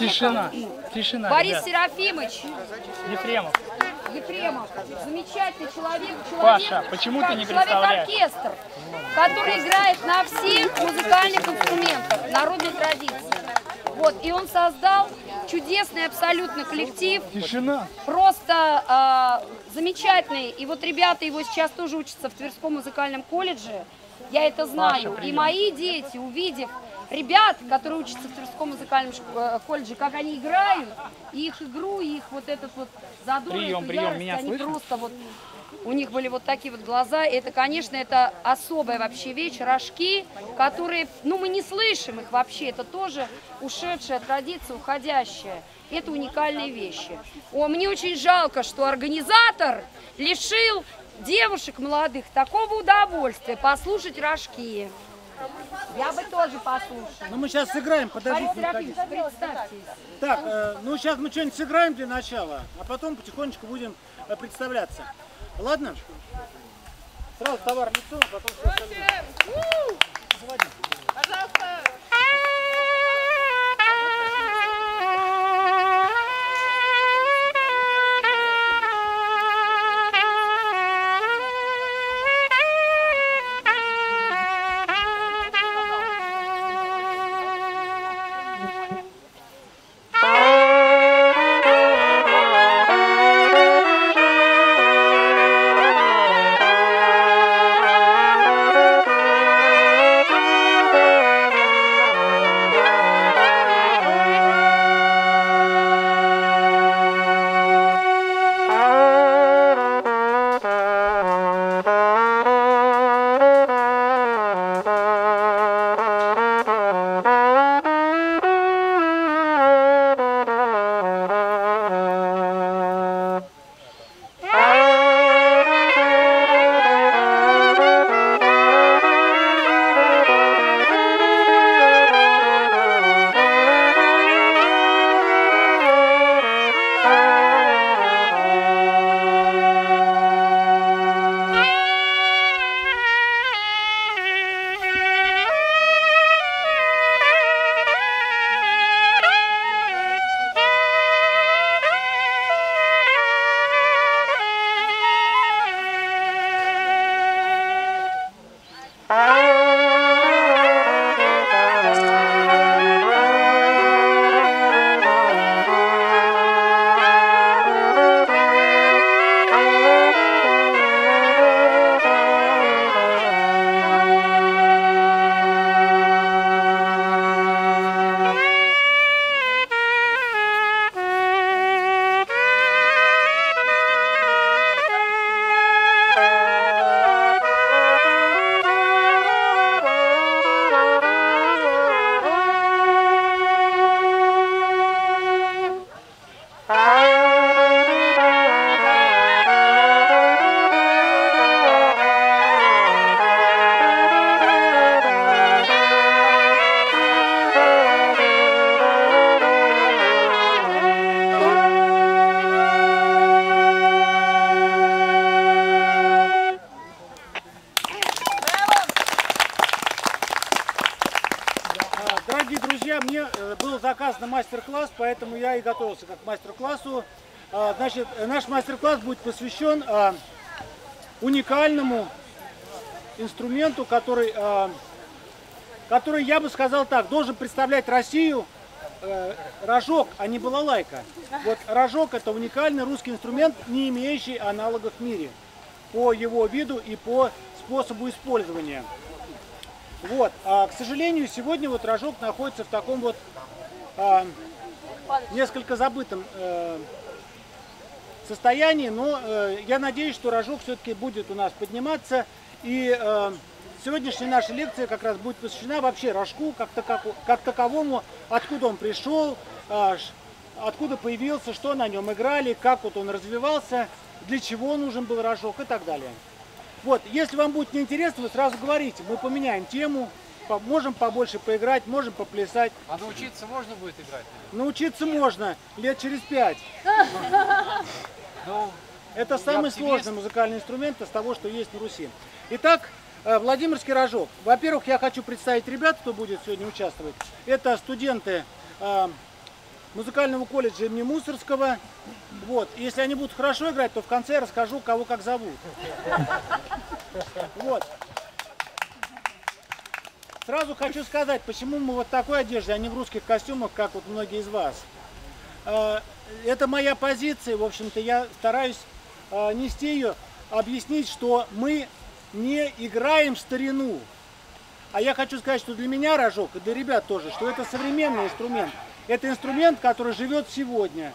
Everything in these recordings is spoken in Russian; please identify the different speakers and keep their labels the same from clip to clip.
Speaker 1: Тишина, тишина,
Speaker 2: Борис
Speaker 1: ребят.
Speaker 2: Серафимович
Speaker 1: Ефремов.
Speaker 2: Ефремов, замечательный человек, человек,
Speaker 1: Паша, почему ты не представляешь?
Speaker 2: Человек-оркестр, который играет на всех музыкальных инструментах народной традиции. Вот, и он создал чудесный абсолютно коллектив,
Speaker 1: Тишина.
Speaker 2: просто а, замечательный. И вот ребята его сейчас тоже учатся в Тверском музыкальном колледже. Я это знаю.
Speaker 1: Паша,
Speaker 2: и мои дети, увидев ребят, которые учатся в Тверском музыкальном э, колледже, как они играют, их игру, их вот этот вот задор,
Speaker 1: Прием,
Speaker 2: эту
Speaker 1: прием.
Speaker 2: ярость,
Speaker 1: Меня
Speaker 2: они
Speaker 1: слышно?
Speaker 2: просто вот у них были вот такие вот глаза. Это, конечно, это особая вообще вещь, рожки, которые, ну, мы не слышим их вообще. Это тоже ушедшая традиция, уходящая. Это уникальные вещи. О, мне очень жалко, что организатор лишил девушек молодых такого удовольствия послушать рожки. Я бы тоже послушала.
Speaker 3: Ну мы сейчас сыграем, подождите,
Speaker 2: представьтесь.
Speaker 3: Так, э, ну сейчас мы что-нибудь сыграем для начала, а потом потихонечку будем э, представляться. Ладно? Сразу товар лицо, потом все остальное. Мастер-класс, поэтому я и готовился как к мастер-классу. А, Значит, наш мастер-класс будет посвящен а, уникальному инструменту, который, а, который, я бы сказал так, должен представлять Россию э, рожок, а не балалайка. Вот рожок это уникальный русский инструмент, не имеющий аналогов в мире по его виду и по способу использования. Вот, а, к сожалению, сегодня вот рожок находится в таком вот а, несколько забытом э, состоянии, но э, я надеюсь, что рожок все-таки будет у нас подниматься. И э, сегодняшняя наша лекция как раз будет посвящена вообще рожку как, таково- как таковому, откуда он пришел, ш- откуда появился, что на нем играли, как вот он развивался, для чего нужен был рожок и так далее. Вот, если вам будет неинтересно, вы сразу говорите, мы поменяем тему, по- можем побольше поиграть, можем поплясать.
Speaker 4: А научиться можно будет играть?
Speaker 3: Научиться можно лет через пять.
Speaker 4: Ну,
Speaker 3: Это самый
Speaker 4: оптимист.
Speaker 3: сложный музыкальный инструмент из того, что есть на Руси. Итак, э, Владимирский рожок. Во-первых, я хочу представить ребят, кто будет сегодня участвовать. Это студенты э, музыкального колледжа имени Мусорского. Вот. И если они будут хорошо играть, то в конце я расскажу, кого как зовут. Вот. Сразу хочу сказать, почему мы вот такой одежде, а не в русских костюмах, как вот многие из вас. Э, Это моя позиция, в общем-то, я стараюсь э, нести ее, объяснить, что мы не играем в старину. А я хочу сказать, что для меня рожок, и для ребят тоже, что это современный инструмент. Это инструмент, который живет сегодня,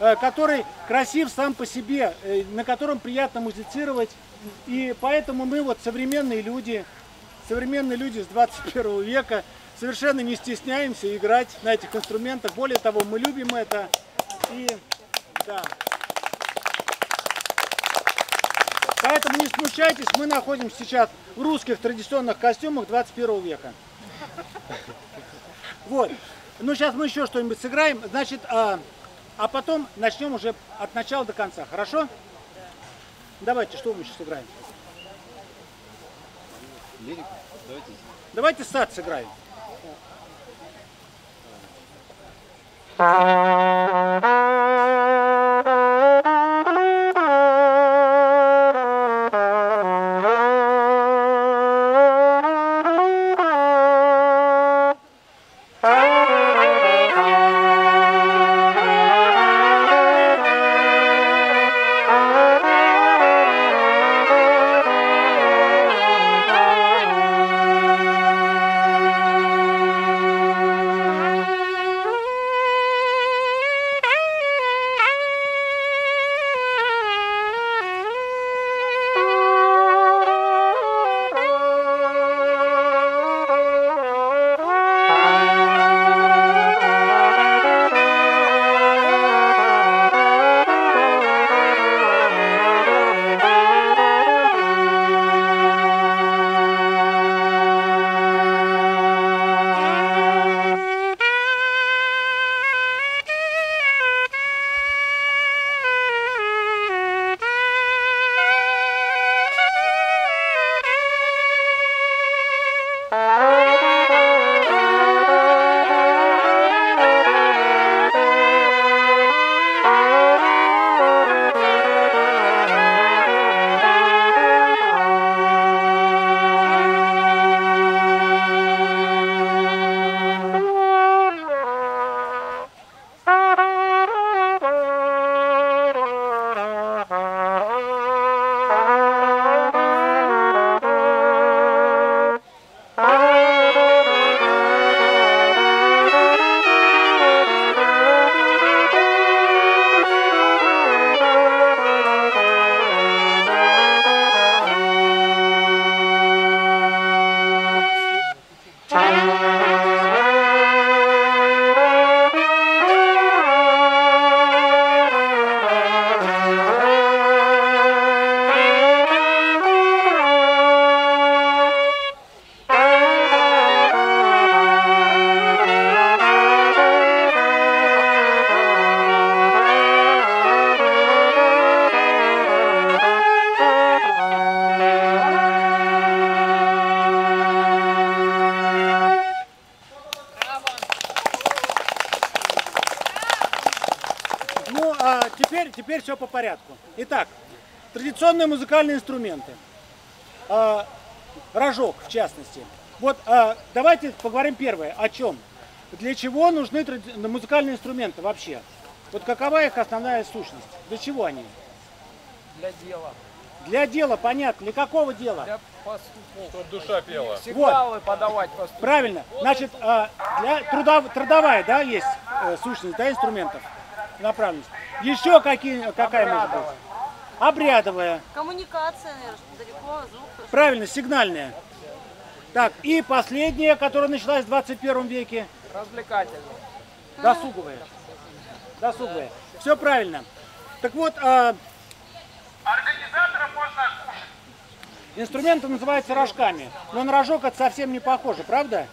Speaker 3: э, который красив сам по себе, на котором приятно музицировать. И поэтому мы вот современные люди, современные люди с 21 века, совершенно не стесняемся играть на этих инструментах. Более того, мы любим это. И да. Поэтому не смущайтесь, мы находимся сейчас в русских традиционных костюмах 21 века. Вот. Ну, сейчас мы еще что-нибудь сыграем. Значит, а, а потом начнем уже от начала до конца. Хорошо? Давайте, что мы сейчас сыграем?
Speaker 4: Лирику? Давайте.
Speaker 3: Давайте сад сыграем. Ну, по порядку. Итак, традиционные музыкальные инструменты. А, рожок, в частности. Вот а, давайте поговорим первое. О чем? Для чего нужны тради- музыкальные инструменты вообще? Вот какова их основная сущность? Для чего они?
Speaker 5: Для дела,
Speaker 3: Для дела, понятно. Для какого дела?
Speaker 5: для поступов.
Speaker 4: Чтоб душа пела.
Speaker 5: Сигналы подавать поступки.
Speaker 3: Правильно. Значит, а, для трудов- трудовая, да, есть э, сущность, да, инструментов, направленность. Еще какие, какая может быть? Обрядовая.
Speaker 6: Коммуникация, наверное, далеко, звук.
Speaker 3: Правильно, сигнальная. Так, и последняя, которая началась в 21 веке,
Speaker 5: Развлекательные.
Speaker 3: досуговая. Досуговая. Все правильно. Так вот, а, инструменты называются рожками. Но на рожок это совсем не похоже, правда?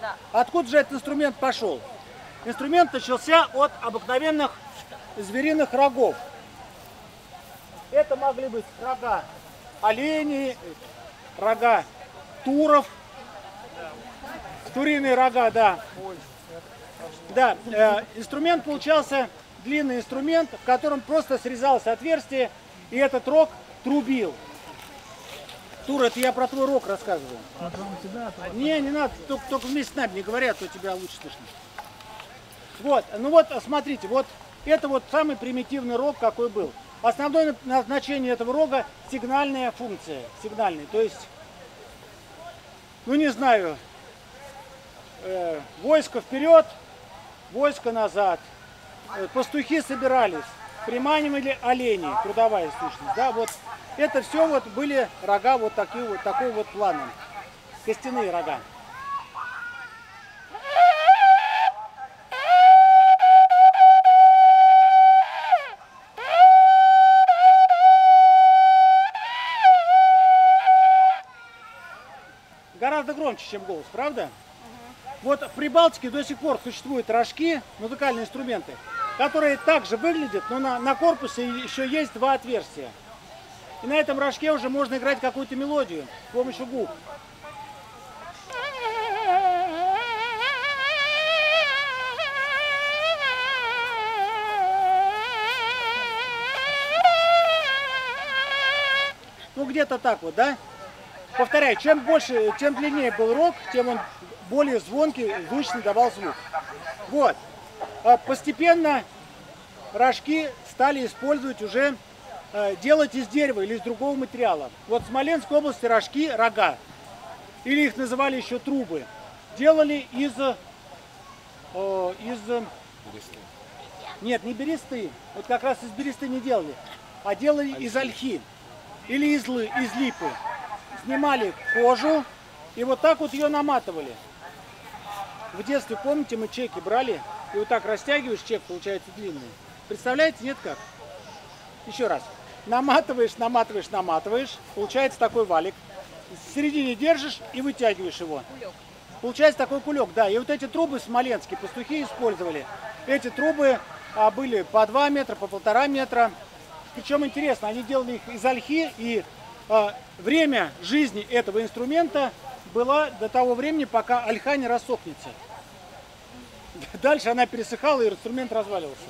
Speaker 6: Да.
Speaker 3: Откуда же этот инструмент пошел? Инструмент начался от обыкновенных звериных рогов. Это могли быть рога оленей, рога туров, туриные рога, да. Да, э, инструмент получался длинный инструмент, в котором просто срезалось отверстие, и этот рог трубил. Тур, это я про твой рог рассказываю. Не, не надо, только, только вместе с нами не говорят, то тебя лучше слышно. Вот, ну вот, смотрите, вот это вот самый примитивный рог, какой был. Основное назначение этого рога – сигнальная функция, сигнальный, то есть, ну не знаю, э, войско вперед, войско назад, Э, пастухи собирались, приманивали оленей, трудовая сущность, да, вот. Это все вот были рога вот такие вот, такого вот плана, костяные рога. Громче, чем голос, правда? Вот в Прибалтике до сих пор существуют рожки, музыкальные инструменты, которые также выглядят, но на, на корпусе еще есть два отверстия. И на этом рожке уже можно играть какую-то мелодию с помощью губ. Ну где-то так вот, да? Повторяю, чем больше, чем длиннее был рог, тем он более звонкий, звучный давал звук. Вот. А постепенно рожки стали использовать уже, э, делать из дерева или из другого материала. Вот в Смоленской области рожки, рога, или их называли еще трубы, делали из, э, из нет, не бересты, вот как раз из бересты не делали, а делали из ольхи или из, из липы. Снимали кожу и вот так вот ее наматывали. В детстве, помните, мы чеки брали, и вот так растягиваешь, чек получается длинный. Представляете, нет как? Еще раз. Наматываешь, наматываешь, наматываешь. Получается такой валик. В середине держишь и вытягиваешь его. Получается такой кулек, да. И вот эти трубы смоленские пастухи использовали. Эти трубы а, были по 2 метра, по полтора метра. Причем интересно, они делали их из ольхи, и время жизни этого инструмента было до того времени, пока ольха не рассохнется. Дальше она пересыхала, и инструмент разваливался.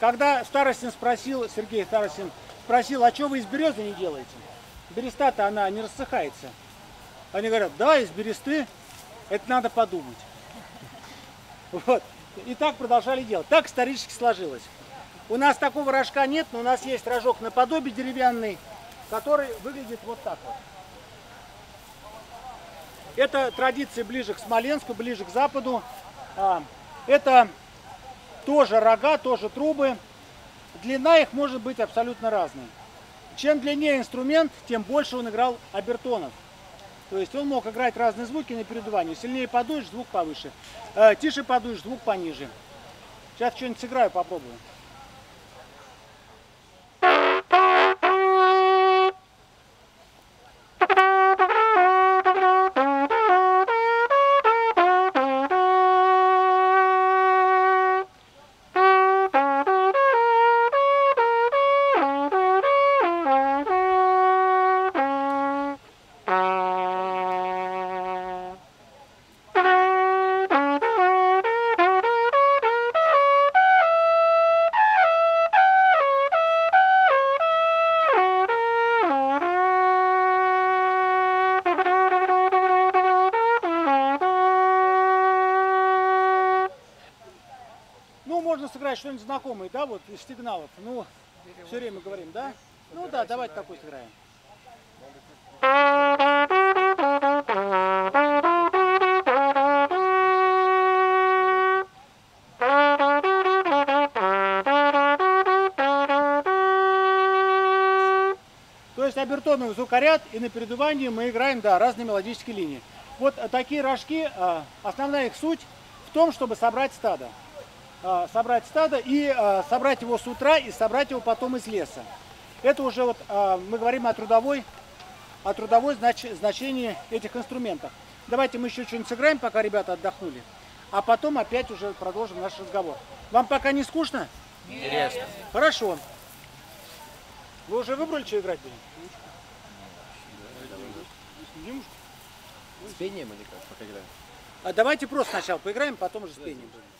Speaker 3: Когда Старостин спросил, Сергей Старостин спросил, а что вы из березы не делаете? Береста-то она не рассыхается. Они говорят, да, из бересты, это надо подумать. Вот. И так продолжали делать. Так исторически сложилось. У нас такого рожка нет, но у нас есть рожок наподобие деревянный, который выглядит вот так вот. Это традиция ближе к Смоленску, ближе к западу. А, это тоже рога, тоже трубы. Длина их может быть абсолютно разной. Чем длиннее инструмент, тем больше он играл обертонов. То есть он мог играть разные звуки на передувании. Сильнее подуешь, звук повыше. Э, тише подуешь, звук пониже. Сейчас что-нибудь сыграю, попробую. Можно сыграть что-нибудь знакомое, да, вот из сигналов. Ну, все время говорим, да? Ну да, давайте такой сыграем. То есть обертоновый звукоряд и на передувании мы играем, да, разные мелодические линии. Вот такие рожки, а, основная их суть в том, чтобы собрать стадо. А, собрать стадо и а, собрать его с утра и собрать его потом из леса. Это уже вот а, мы говорим о трудовой, о трудовой знач, значении этих инструментов. Давайте мы еще что-нибудь сыграем, пока ребята отдохнули, а потом опять уже продолжим наш разговор. Вам пока не скучно?
Speaker 5: Интересно.
Speaker 3: Хорошо. Вы уже выбрали, что играть будем?
Speaker 4: С пением или как? Пока играем?
Speaker 3: А давайте просто сначала поиграем, потом уже с пением будем.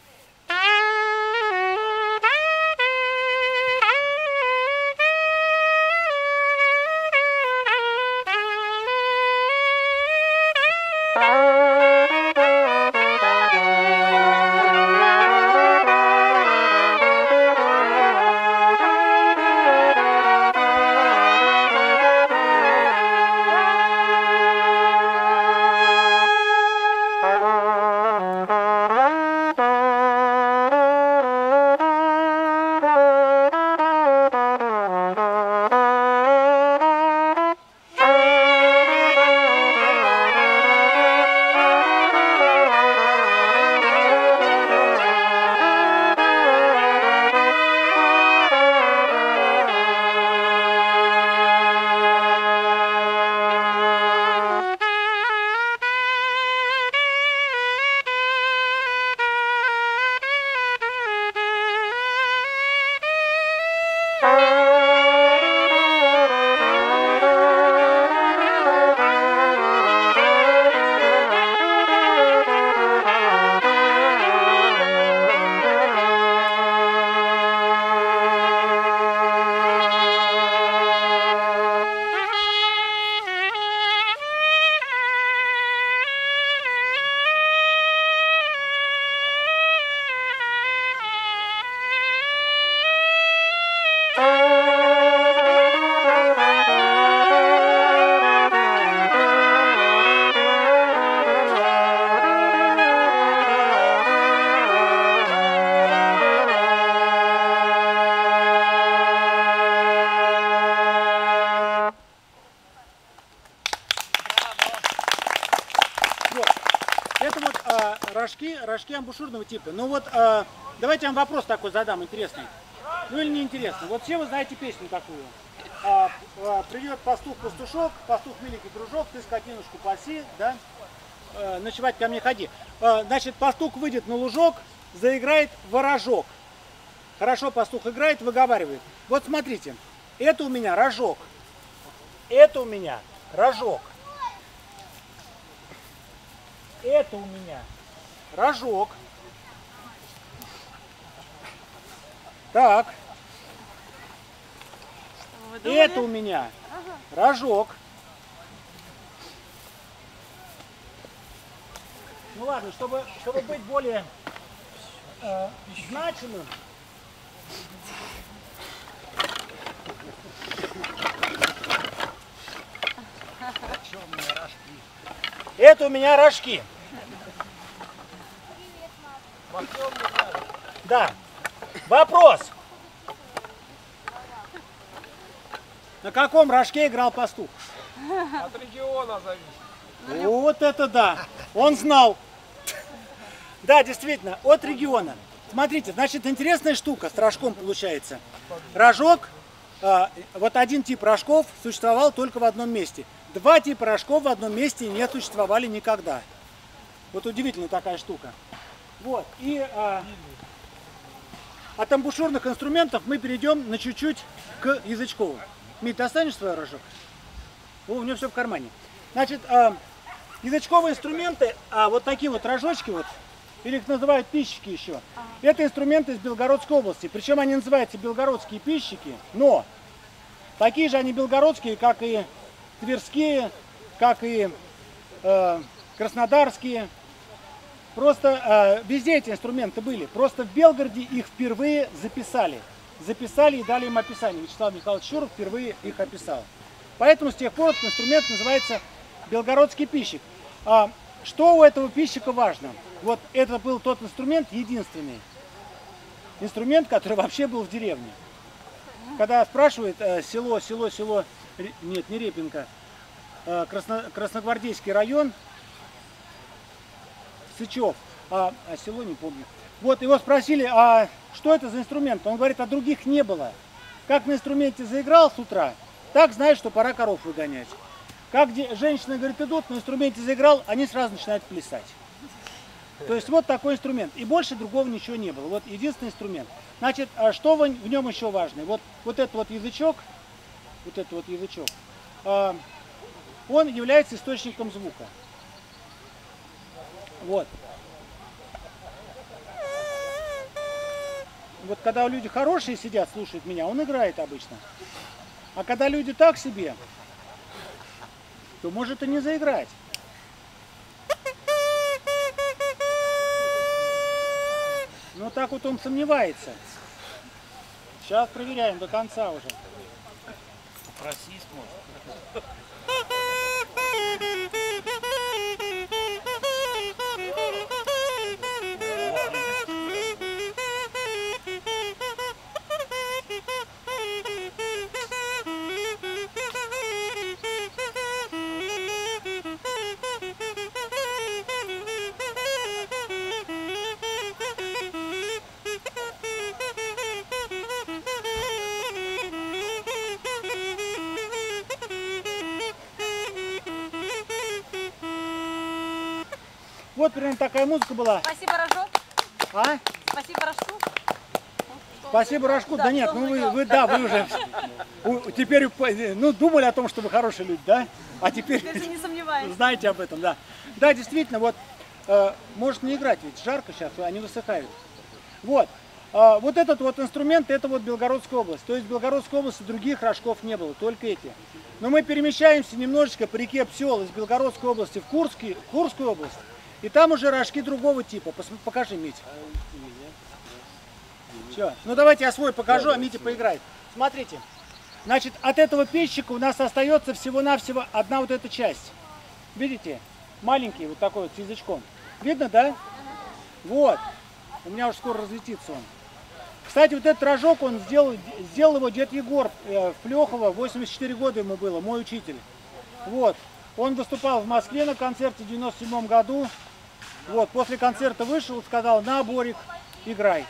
Speaker 3: Амбушюрного типа. Ну вот, э, давайте я вам вопрос такой задам, интересный. Ну или не интересный. Вот все вы знаете песню такую. А, а, придет пастух-пастушок, пастух великий дружок, ты скотинушку паси, да? Э, ночевать ко мне ходи. Э, значит, пастух выйдет на лужок, заиграет ворожок. Хорошо пастух играет, выговаривает. Вот смотрите, это у меня рожок. Это у меня рожок. Это у меня рожок. Так, это у меня рожок. Ну ладно, чтобы, чтобы быть более э, значимым, это у меня рожки. Да. Вопрос. На каком рожке играл пастух?
Speaker 5: От региона зависит.
Speaker 3: Вот это да. Он знал. Да, действительно, от региона. Смотрите, значит, интересная штука с рожком получается. Рожок, а, вот один тип рожков существовал только в одном месте. Два типа рожков в одном месте не существовали никогда. Вот удивительная такая штука. Вот, и а, от амбушюрных инструментов мы перейдем на чуть-чуть к язычковым. Мить, ты останешь свой рожок? О, у него все в кармане. Значит, а, язычковые инструменты, а вот такие вот рожочки вот, или их называют пищики еще, это инструменты из Белгородской области. Причем они называются белгородские пищики, но такие же они белгородские, как и тверские, как и э, краснодарские. Просто э, везде эти инструменты были. Просто в Белгороде их впервые записали. Записали и дали им описание. Вячеслав Михайлович Шуров впервые их описал. Поэтому с тех пор этот инструмент называется белгородский пищик. А что у этого пищика важно? Вот это был тот инструмент, единственный инструмент, который вообще был в деревне. Когда спрашивают э, село, село, село, нет, не Репинка, э, Красно- Красногвардейский район, Сычев, а, а село не помню. Вот его спросили, а что это за инструмент? Он говорит, а других не было. Как на инструменте заиграл с утра, так знаешь, что пора коров выгонять. Как женщины, говорит, идут, на инструменте заиграл, они сразу начинают плясать. То есть вот такой инструмент. И больше другого ничего не было. Вот единственный инструмент. Значит, а что в, в нем еще важно? Вот, вот этот вот язычок, вот этот вот язычок, а, он является источником звука. Вот. Вот когда люди хорошие сидят, слушают меня, он играет обычно. А когда люди так себе, то может и не заиграть. Но так вот он сомневается. Сейчас проверяем до конца уже.
Speaker 1: Расист может.
Speaker 3: примерно такая музыка была.
Speaker 6: Спасибо, Рожок.
Speaker 3: А?
Speaker 6: Спасибо, Рожку.
Speaker 3: Спасибо, Рожку. Да нет, ну вы, вы да, вы уже теперь ну, думали о том, что вы хорошие люди, да? А теперь
Speaker 6: не
Speaker 3: знаете об этом, да. Да, действительно, вот э, может не играть, ведь жарко сейчас, они высыхают. Вот. А, вот этот вот инструмент, это вот Белгородская область. То есть в Белгородской области других рожков не было, только эти. Но мы перемещаемся немножечко по реке Псел из Белгородской области в Курский, Курскую область. И там уже рожки другого типа. Пос- покажи, Мить. Все. Ну давайте я свой покажу, а Митя поиграет. Смотрите. Значит, от этого пещика у нас остается всего-навсего одна вот эта часть. Видите? Маленький вот такой вот с язычком. Видно, да? Вот. У меня уже скоро разлетится он. Кстати, вот этот рожок, он сделал, сделал его дед Егор э, в Плехово, 84 года ему было, мой учитель. Вот. Он выступал в Москве на концерте в 97 году. Вот, после концерта вышел, сказал, на, Борик, играй.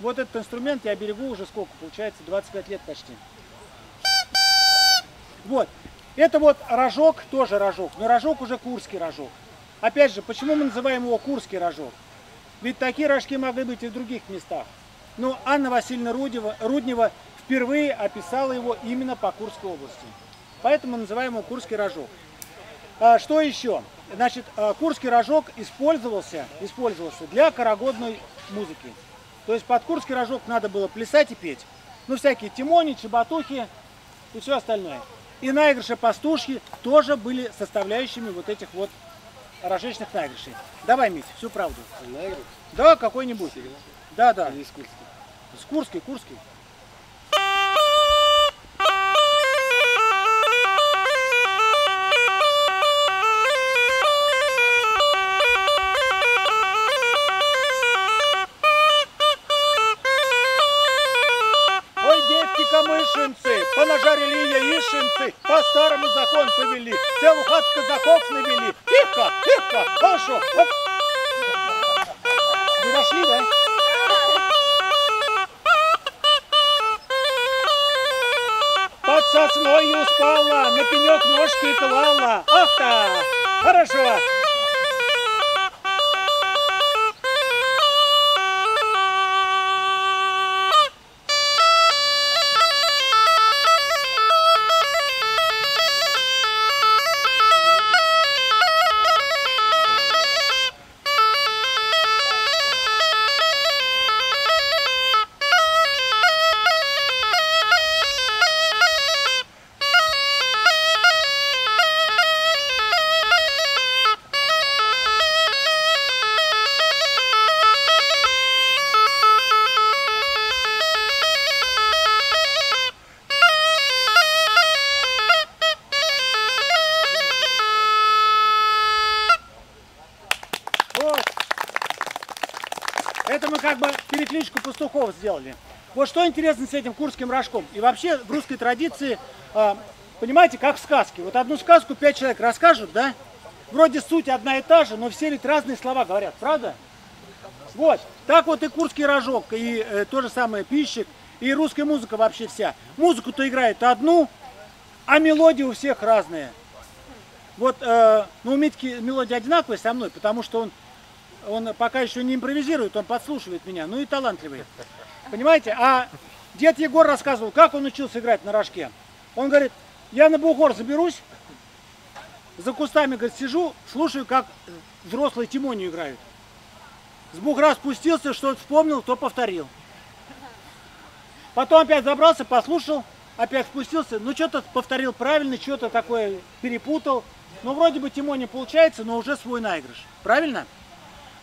Speaker 3: Вот этот инструмент я берегу уже сколько, получается, 25 лет почти. Вот, это вот рожок, тоже рожок, но рожок уже курский рожок. Опять же, почему мы называем его курский рожок? Ведь такие рожки могли быть и в других местах. Но Анна Васильевна Рудева, Руднева впервые описала его именно по Курской области. Поэтому называем его Курский рожок. А, что еще? Значит, а, Курский рожок использовался, использовался для карагодной музыки. То есть под Курский рожок надо было плясать и петь. Ну, всякие тимони, чеботухи и все остальное. И наигрыши пастушки тоже были составляющими вот этих вот рожечных наигрышей. Давай, Мить, всю правду.
Speaker 4: Наигрыш?
Speaker 3: Да, какой-нибудь. Да, да.
Speaker 4: Или из Курска?
Speaker 3: С Курский, Курский. Яишенцы, по старому закон повели, целую хату казаков навели. Тихо, тихо, хорошо. Оп. Нашли, да? Под сосною спала, на пенек ножки клала. Ах-то! Хорошо! Пастухов сделали. Вот что интересно с этим курским рожком. И вообще в русской традиции, а, понимаете, как в сказке. Вот одну сказку пять человек расскажут, да? Вроде суть одна и та же, но все ведь разные слова говорят, правда? Вот, так вот и курский рожок, и э, то же самое пищик, и русская музыка вообще вся. Музыку-то играет одну, а мелодии у всех разные. Вот, э, ну, у Митьки мелодия одинаковая со мной, потому что он, он пока еще не импровизирует, он подслушивает меня, ну и талантливый. Понимаете? А дед Егор рассказывал, как он учился играть на рожке. Он говорит, я на бугор заберусь, за кустами, говорит, сижу, слушаю, как взрослые тимонию играют. С бугра спустился, что-то вспомнил, то повторил. Потом опять забрался, послушал, опять спустился, ну что-то повторил правильно, что-то такое перепутал. Ну вроде бы Тимоне получается, но уже свой наигрыш. Правильно?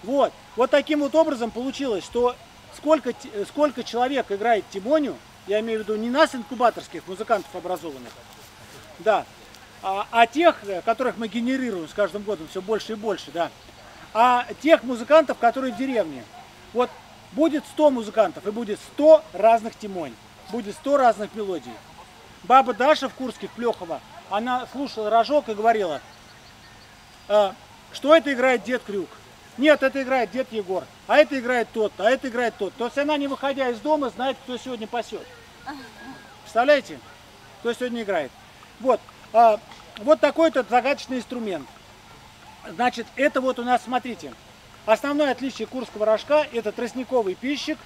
Speaker 3: Вот. Вот таким вот образом получилось, что сколько, э, сколько человек играет Тимоню, я имею в виду не нас, инкубаторских музыкантов образованных, да, а, а тех, э, которых мы генерируем с каждым годом все больше и больше, да, а тех музыкантов, которые в деревне. Вот будет 100 музыкантов и будет 100 разных Тимонь, будет 100 разных мелодий. Баба Даша в Курске, в Плехово, она слушала рожок и говорила, «А, что это играет дед Крюк? Нет, это играет дед Егор, а это играет тот, а это играет тот. То есть она, не выходя из дома, знает, кто сегодня пасет. Представляете? Кто сегодня играет. Вот, а, вот такой-то загадочный инструмент. Значит, это вот у нас, смотрите, основное отличие курского рожка – это тростниковый пищик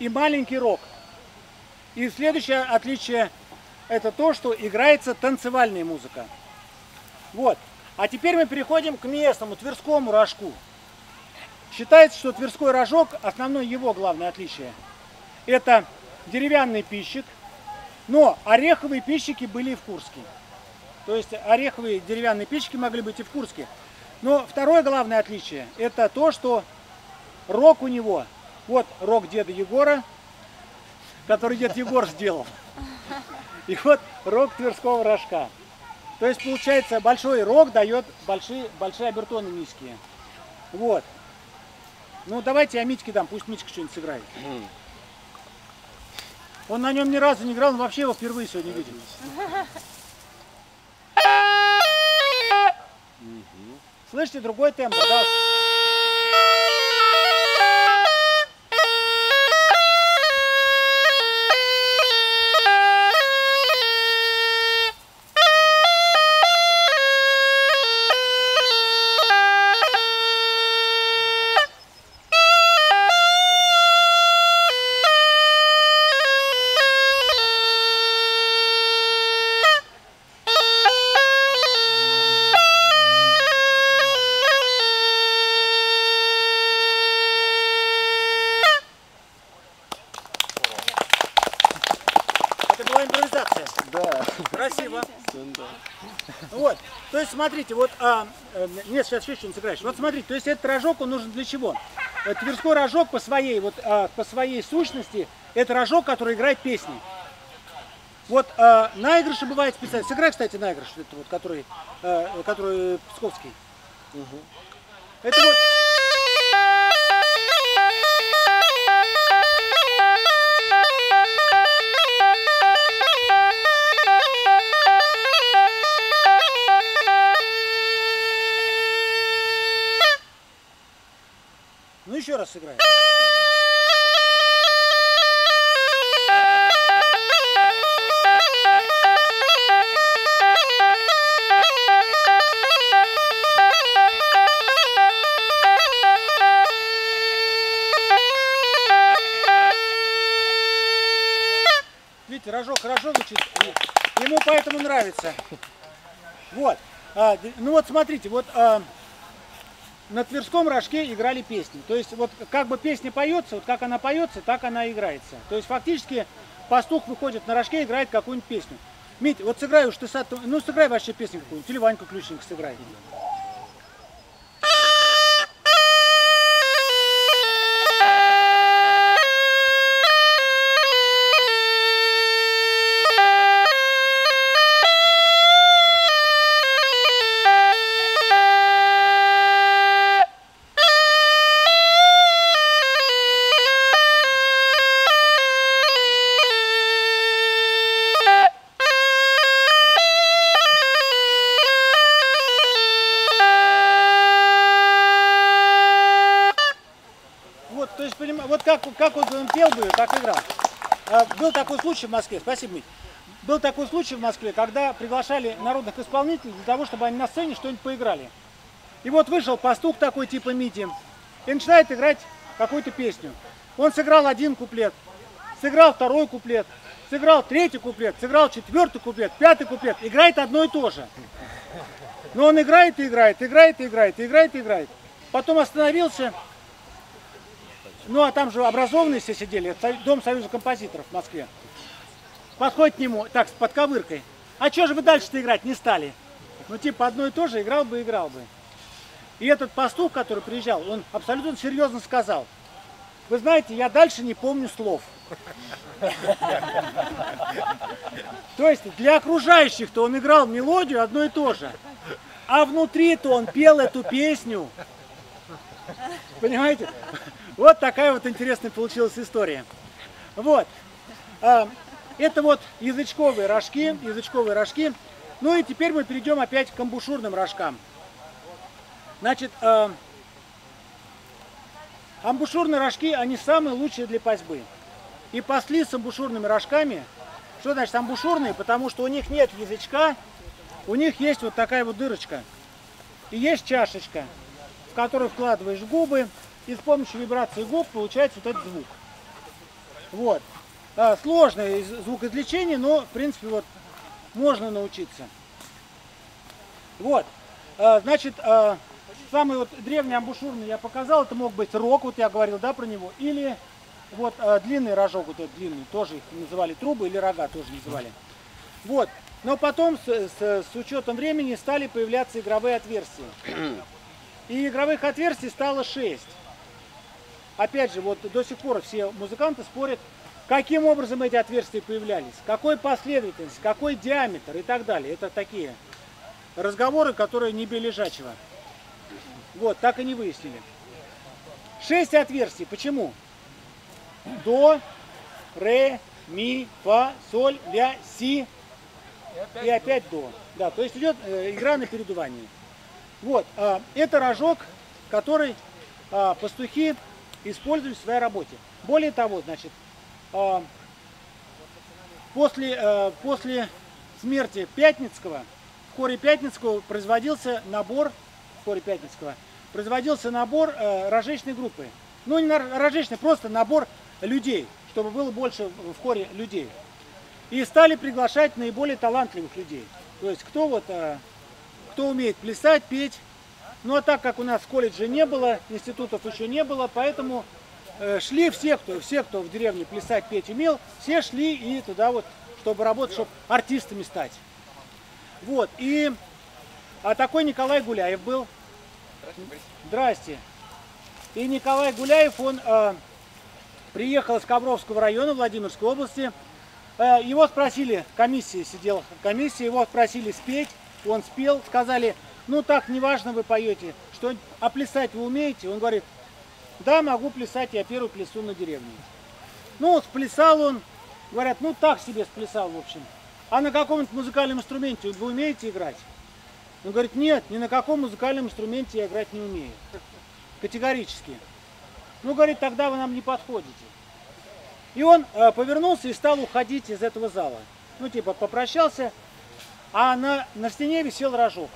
Speaker 3: и маленький рог. И следующее отличие – это то, что играется танцевальная музыка. Вот. А теперь мы переходим к местному тверскому рожку. Считается, что тверской рожок, основное его главное отличие, это деревянный пищик, но ореховые пищики были и в Курске. То есть ореховые деревянные пищики могли быть и в Курске. Но второе главное отличие, это то, что рог у него, вот рог деда Егора, который дед Егор сделал. И вот рог тверского рожка. То есть получается большой рог дает большие, большие обертоны низкие. Вот. Ну давайте я Митьке дам, пусть Митька что-нибудь сыграет. Он на нем ни разу не играл, он вообще его впервые сегодня видел. Слышите, другой тембр, да? Смотрите, вот, а, э, нет, сейчас еще что-нибудь сыграешь. Вот смотрите, то есть этот рожок, он нужен для чего? Э, Тверской рожок по своей, вот, а, по своей сущности, это рожок, который играет песни. Вот а, наигрыши бывает специально. Сыграй, кстати, наигрыш, это вот, который, э, который псковский. Это вот... ну вот смотрите, вот а, на Тверском рожке играли песни. То есть вот как бы песня поется, вот как она поется, так она и играется. То есть фактически пастух выходит на рожке и играет какую-нибудь песню. Мить, вот сыграй уж ты сад, ну сыграй вообще песню какую-нибудь, или Ваньку Ключник сыграй. Пел бы, так играл. А, Был такой случай в Москве, спасибо, Мить. Был такой случай в Москве, когда приглашали народных исполнителей для того, чтобы они на сцене что-нибудь поиграли. И вот вышел пастух такой типа Мити и начинает играть какую-то песню. Он сыграл один куплет, сыграл второй куплет, сыграл третий куплет, сыграл четвертый куплет, пятый куплет. Играет одно и то же. Но он играет и играет, играет и играет, играет и играет. Потом остановился, ну, а там же образованные все сидели, это Дом Союза композиторов в Москве. Подходит к нему, так, с подковыркой. А что же вы дальше-то играть не стали? Ну, типа, одно и то же, играл бы, играл бы. И этот пастух, который приезжал, он абсолютно серьезно сказал, вы знаете, я дальше не помню слов. То есть для окружающих-то он играл мелодию одно и то же. А внутри-то он пел эту песню. Понимаете? Вот такая вот интересная получилась история. Вот. А, Это вот язычковые рожки, язычковые рожки. Ну и теперь мы перейдем опять к амбушюрным рожкам. Значит, а, амбушюрные рожки, они самые лучшие для пасьбы. И пасли с амбушюрными рожками. Что значит амбушюрные? Потому что у них нет язычка, у них есть вот такая вот дырочка. И есть чашечка, в которую вкладываешь губы, и с помощью вибрации губ получается вот этот звук. Вот. А, Сложное из- звукоизвлечение, но в принципе вот можно научиться. Вот. А, Значит, а, самый вот древний амбушюрный я показал, это мог быть рог, вот я говорил, да, про него, или вот а, длинный рожок, вот этот длинный, тоже их называли трубы или рога тоже называли. Вот. Но потом с, с- с учетом времени стали появляться игровые отверстия. И игровых отверстий стало 6. Опять же, вот до сих пор все музыканты спорят, каким образом эти отверстия появлялись, какой последовательность, какой диаметр и так далее. Это такие разговоры, которые не лежачего. Вот, так и не выяснили. Шесть отверстий. Почему? До, ре, ми, фа, соль, ля, си и опять до. Да, то есть идет э, игра на передувании. Вот, а, это рожок, который а, пастухи используют в своей работе. Более того, значит, а, после, э, после смерти Пятницкого, в хоре Пятницкого производился набор, в хоре Пятницкого, производился набор э, рожечной группы. Ну, не рожечной, просто набор людей, чтобы было больше в хоре людей. И стали приглашать наиболее талантливых людей. То есть кто вот, э, кто умеет плясать, петь. Ну а так как у нас колледжа не было, институтов еще не было, поэтому э, шли все, кто, все, кто в деревне плясать, петь умел, все шли и туда вот, чтобы работать, чтобы артистами стать. Вот, и а такой Николай Гуляев был. Здрасте. И Николай Гуляев, он э, приехал из Ковровского района Владимирской области. Э, его спросили, комиссия сидела, комиссия, его спросили спеть, он спел, сказали, ну так, неважно вы поете, что, а плясать вы умеете? Он говорит, да, могу плясать, я первый плясу на деревне. Ну, сплясал он, говорят, ну так себе сплясал, в общем. А на каком-нибудь музыкальном инструменте вы умеете играть? Он говорит, нет, ни на каком музыкальном инструменте я играть не умею. Категорически. Ну, говорит, тогда вы нам не подходите. И он э, повернулся и стал уходить из этого зала. Ну, типа, попрощался, а на, на стене висел рожок.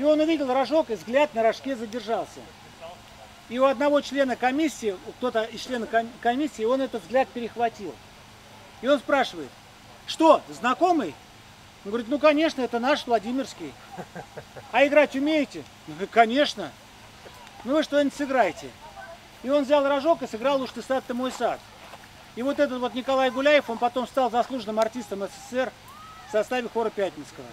Speaker 3: И он увидел рожок, и взгляд на рожке задержался. И у одного члена комиссии, кто-то из членов комиссии, он этот взгляд перехватил. И он спрашивает, что, знакомый? Он говорит, ну конечно, это наш Владимирский. А играть умеете? Конечно. Ну вы что-нибудь сыграйте. И он взял рожок и сыграл «Уж ты сад, ты мой сад». И вот этот вот Николай Гуляев, он потом стал заслуженным артистом СССР в составе хора Пятницкого.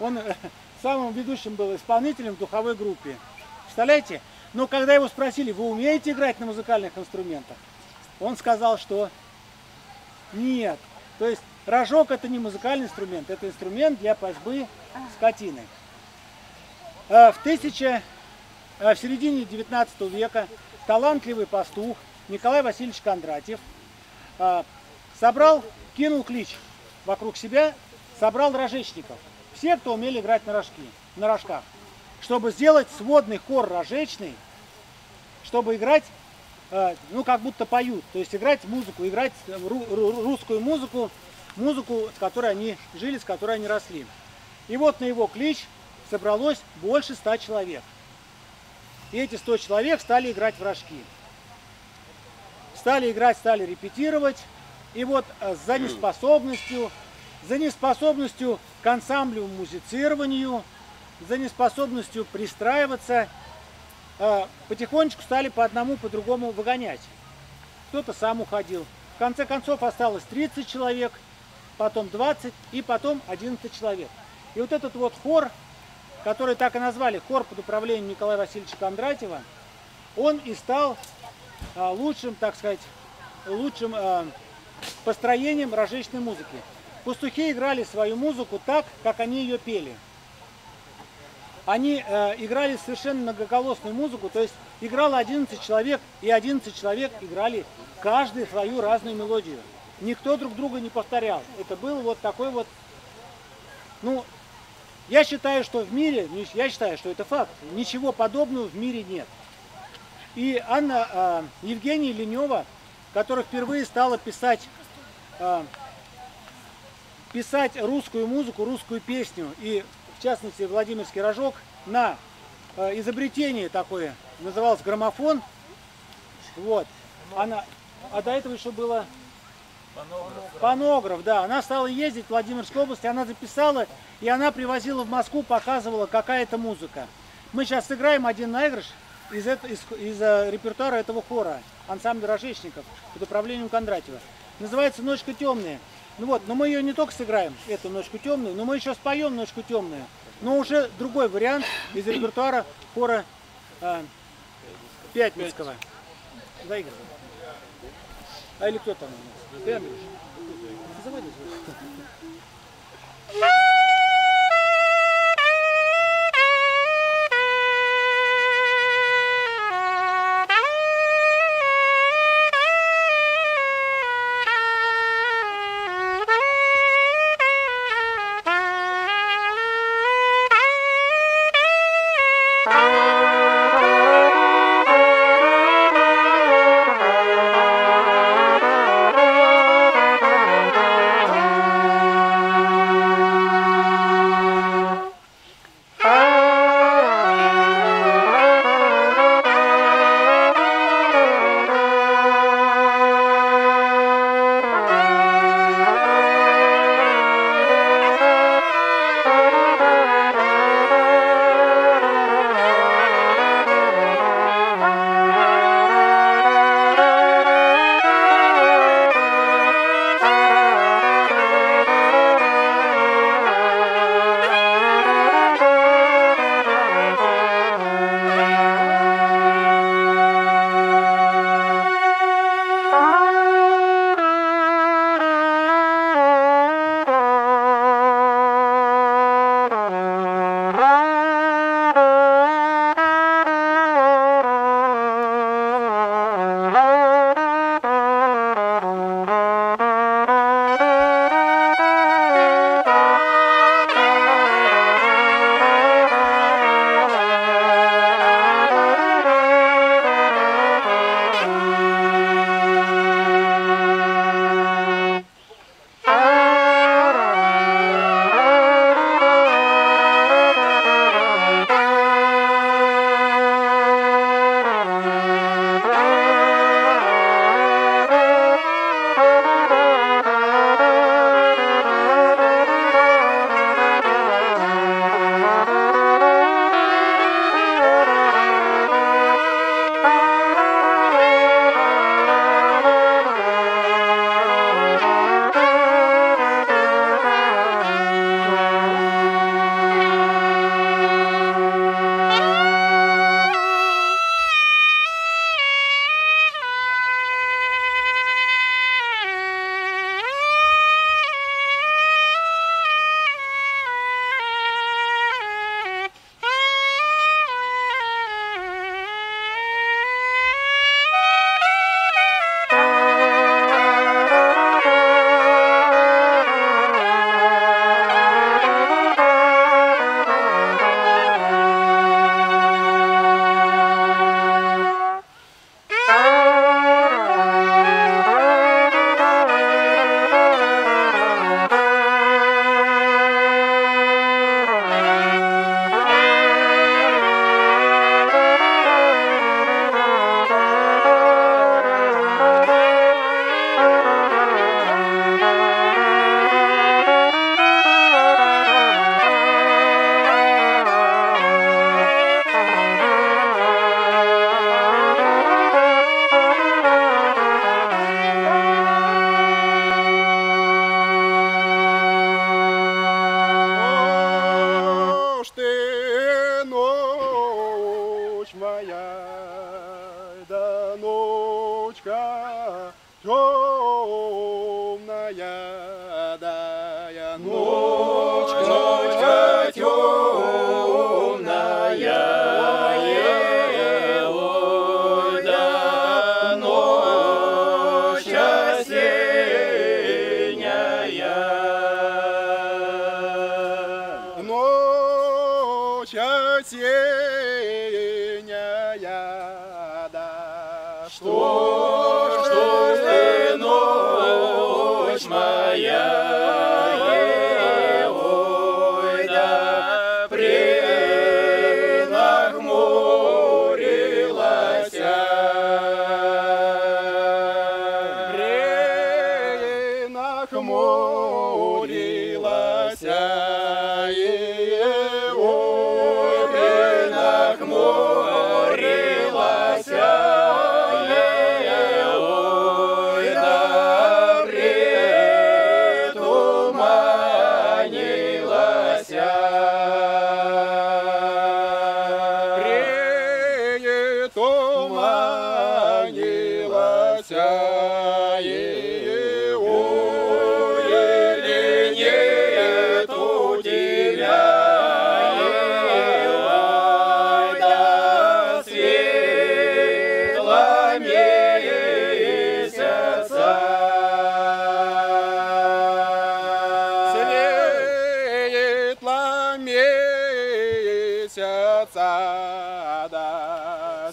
Speaker 3: Он самым ведущим был исполнителем в духовой группе. Представляете? Но когда его спросили, вы умеете играть на музыкальных инструментах? Он сказал, что нет. То есть рожок это не музыкальный инструмент, это инструмент для пасьбы скотины. А в, тысяча, а в середине 19 века талантливый пастух Николай Васильевич Кондратьев а, собрал, кинул клич вокруг себя, собрал рожечников. Все, кто умели играть на, рожки, на рожках чтобы сделать сводный хор рожечный, чтобы играть, э, ну, как будто поют, то есть играть музыку, играть русскую музыку, музыку, с которой они жили, с которой они росли. И вот на его клич собралось больше ста человек. И эти сто человек стали играть в рожки. Стали играть, стали репетировать. И вот э, за неспособностью, за неспособностью к ансамблю музицированию, за неспособностью пристраиваться, а, потихонечку стали по одному, по другому выгонять. Кто-то сам уходил. В конце концов осталось 30 человек, потом 20 и потом 11 человек. И вот этот вот хор, который так и назвали, хор под управлением Николая Васильевича Кондратьева, он и стал а, лучшим, так сказать, лучшим а, построением рожечной музыки. Пастухи играли свою музыку так, как они ее пели они э, играли совершенно многоголосную музыку, то есть играло 11 человек, и 11 человек играли каждый свою разную мелодию. Никто друг друга не повторял. Это был вот такой вот, ну, я считаю, что в мире, я считаю, что это факт, ничего подобного в мире нет. И Анна э, Евгения Ленева, которая впервые стала писать, э, писать русскую музыку, русскую песню, и в частности Владимирский рожок, на э, изобретение такое, называлось граммофон. Вот. Она, а до этого еще было Панограф. Панограф, да. Она стала ездить в Владимирской области, она записала, и она привозила в Москву, показывала, какая это музыка. Мы сейчас сыграем один наигрыш из, это, из, из э, репертуара этого хора, ансамбля рожечников под управлением Кондратьева. Называется «Ночка темная». Ну вот, но мы ее не только сыграем, эту ночку темную, но мы еще споем ночку темную. Но уже другой вариант из репертуара хора э, Пятницкого. Заигрывай. А или кто там у нас? Ты, Андрюш? Заводи.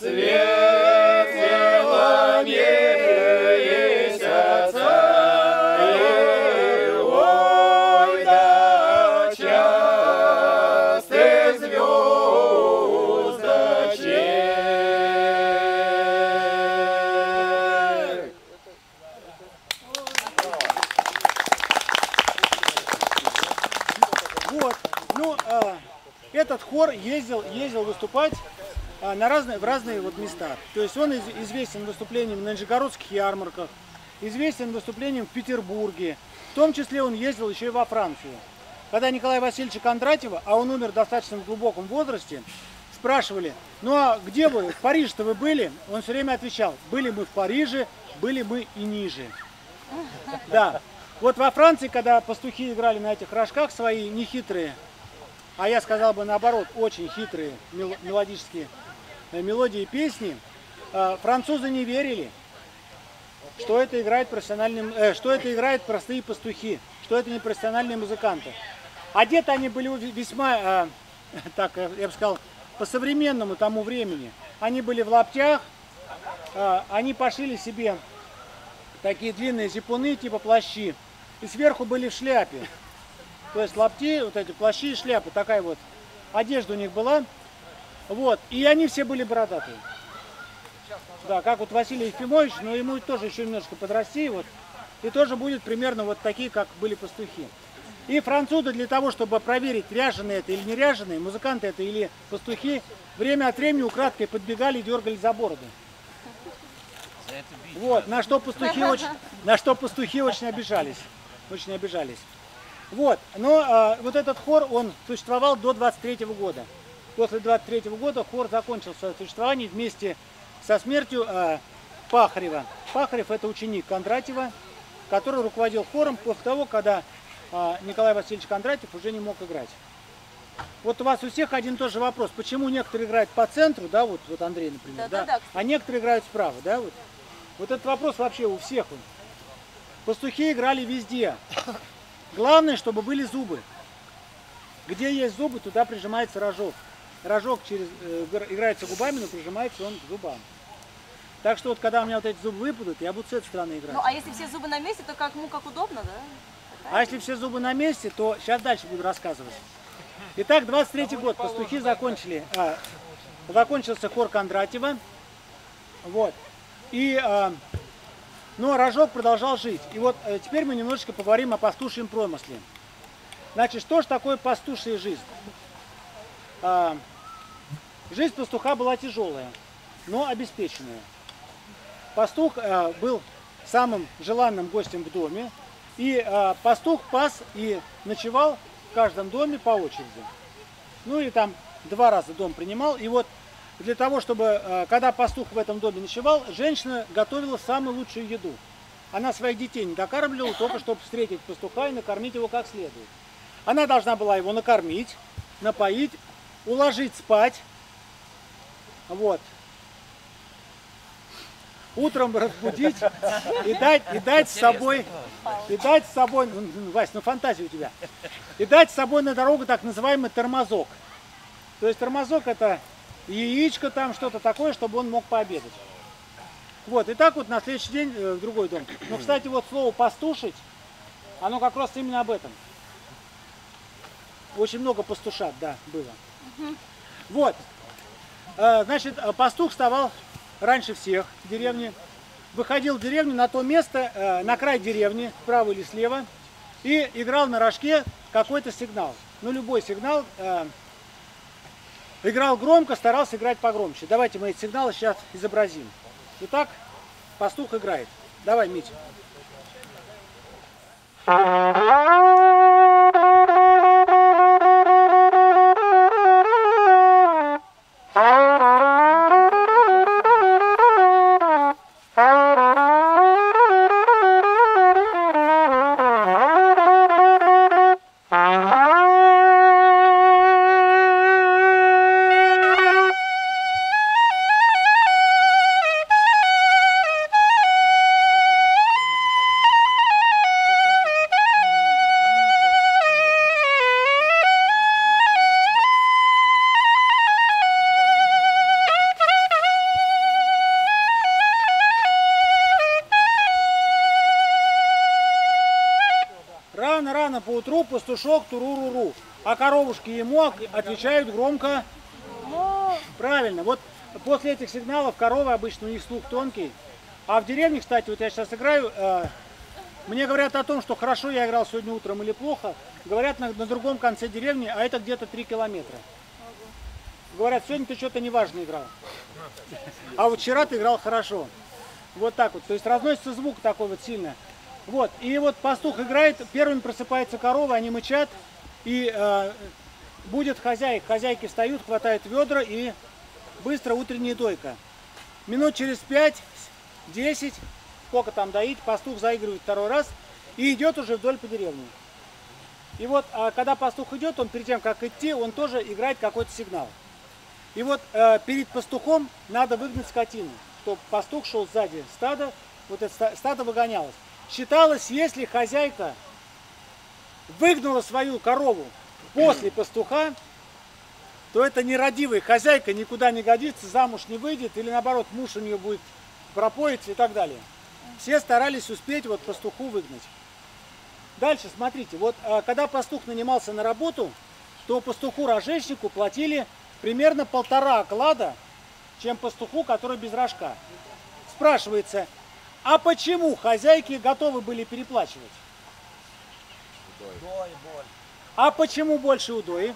Speaker 7: Да.
Speaker 3: На разные, в разные вот места. То есть он из- известен выступлением на нижегородских ярмарках, известен выступлением в Петербурге. В том числе он ездил еще и во Францию. Когда Николая Васильевича Кондратьева, а он умер в достаточно глубоком возрасте, спрашивали, ну а где вы, в Париже-то вы были? Он все время отвечал, были мы в Париже, были мы и ниже. Да. Вот во Франции, когда пастухи играли на этих рожках свои нехитрые, а я сказал бы наоборот, очень хитрые мел- мелодические мелодии и песни, э, французы не верили, что это играет профессиональные, э, что это играют простые пастухи, что это не профессиональные музыканты. Одеты они были весьма, э, так э, я бы сказал, по современному тому времени. Они были в лаптях, э, они пошили себе такие длинные зипуны, типа плащи, и сверху были в шляпе. То есть лапти, вот эти плащи и шляпы, такая вот одежда у них была. Вот, и они все были бородатые. Да, как вот Василий Ефимович, но ему тоже еще немножко подрасти, вот, и тоже будет примерно вот такие, как были пастухи. И французы для того, чтобы проверить, ряженые это или не ряженые, музыканты это или пастухи, время от времени украдкой подбегали и дергали за
Speaker 1: бить.
Speaker 3: Вот, на что пастухи очень, на что пастухи очень обижались. Очень обижались. Вот, но а, вот этот хор, он существовал до 23 года. После 23 года хор закончил свое существование вместе со смертью а, Пахарева. Пахарев это ученик Кондратьева, который руководил хором после того, когда а, Николай Васильевич Кондратьев уже не мог играть. Вот у вас у всех один и тот же вопрос. Почему некоторые играют по центру, да, вот, вот Андрей, например, да,
Speaker 6: Да-да-да,
Speaker 3: а некоторые играют справа, да, вот. Вот этот вопрос вообще у всех. он. Пастухи играли везде. Главное, чтобы были зубы. Где есть зубы, туда прижимается рожок. Рожок через, э, гр- играется губами, но прижимается он к зубам. Так что вот когда у меня вот эти зубы выпадут, я буду с этой стороны играть.
Speaker 6: Ну, а если все зубы на месте, то как, ну, как удобно, да?
Speaker 3: А если все зубы на месте, то сейчас дальше буду рассказывать. Итак, 23 год пастухи закончили. а, закончился хор Кондратьева. Вот. И, а, но рожок продолжал жить. И вот э, теперь мы немножечко поговорим о пастушьем промысле. Значит, что же такое пастушья жизнь? А, жизнь пастуха была тяжелая, но обеспеченная. Пастух э, был самым желанным гостем в доме, и э, пастух пас и ночевал в каждом доме по очереди. Ну или там два раза дом принимал. И вот для того, чтобы, когда пастух в этом доме ночевал, женщина готовила самую лучшую еду. она своих детей не докармливала, только чтобы встретить пастуха и накормить его как следует. Она должна была его накормить, напоить, уложить спать. Вот. Утром разбудить и дать, и дать с собой, и дать с собой, ну, ну, Вась, ну фантазия у тебя, и дать с собой на дорогу так называемый тормозок. То есть тормозок это яичко там, что-то такое, чтобы он мог пообедать. Вот, и так вот на следующий день э, в другой дом. Но, кстати, вот слово «пастушить», оно как раз именно об этом. Очень много пастушат, да, было. Вот. Э, Значит, э, пастух вставал раньше всех в деревне, выходил в деревню на то место, э, на край деревни, справа или слева, и играл на рожке какой-то сигнал. Ну, любой сигнал. Играл громко, старался играть погромче. Давайте мы эти сигналы сейчас изобразим. Итак, пастух играет. Давай, Митя. по утру пастушок туруруру, а коровушки ему отвечают громко. Правильно. Вот после этих сигналов коровы обычно у них слух тонкий. А в деревне, кстати, вот я сейчас играю, э, мне говорят о том, что хорошо я играл сегодня утром или плохо. Говорят на, на другом конце деревни, а это где-то 3 километра. Говорят, сегодня ты что-то неважно играл. А вот вчера ты играл хорошо. Вот так вот. То есть разносится звук такой вот сильно. Вот. И вот пастух играет, первым просыпается корова, они мычат. И э, будет хозяйка. Хозяйки встают, хватают ведра и быстро утренняя дойка. Минут через 5-10, сколько там доить, пастух заигрывает второй раз и идет уже вдоль по деревне. И вот, а когда пастух идет, он перед тем, как идти, он тоже играет какой-то сигнал. И вот э, перед пастухом надо выгнать скотину, чтобы пастух шел сзади стада, вот это ста- стадо выгонялось. Считалось, если хозяйка выгнала свою корову после пастуха, то это нерадивая хозяйка никуда не годится, замуж не выйдет, или наоборот, муж у нее будет пропоиться и так далее. Все старались успеть вот пастуху выгнать. Дальше, смотрите, вот а, когда пастух нанимался на работу, то пастуху-рожечнику платили примерно полтора оклада, чем пастуху, который без рожка. Спрашивается, а почему хозяйки готовы были переплачивать? А почему больше удои?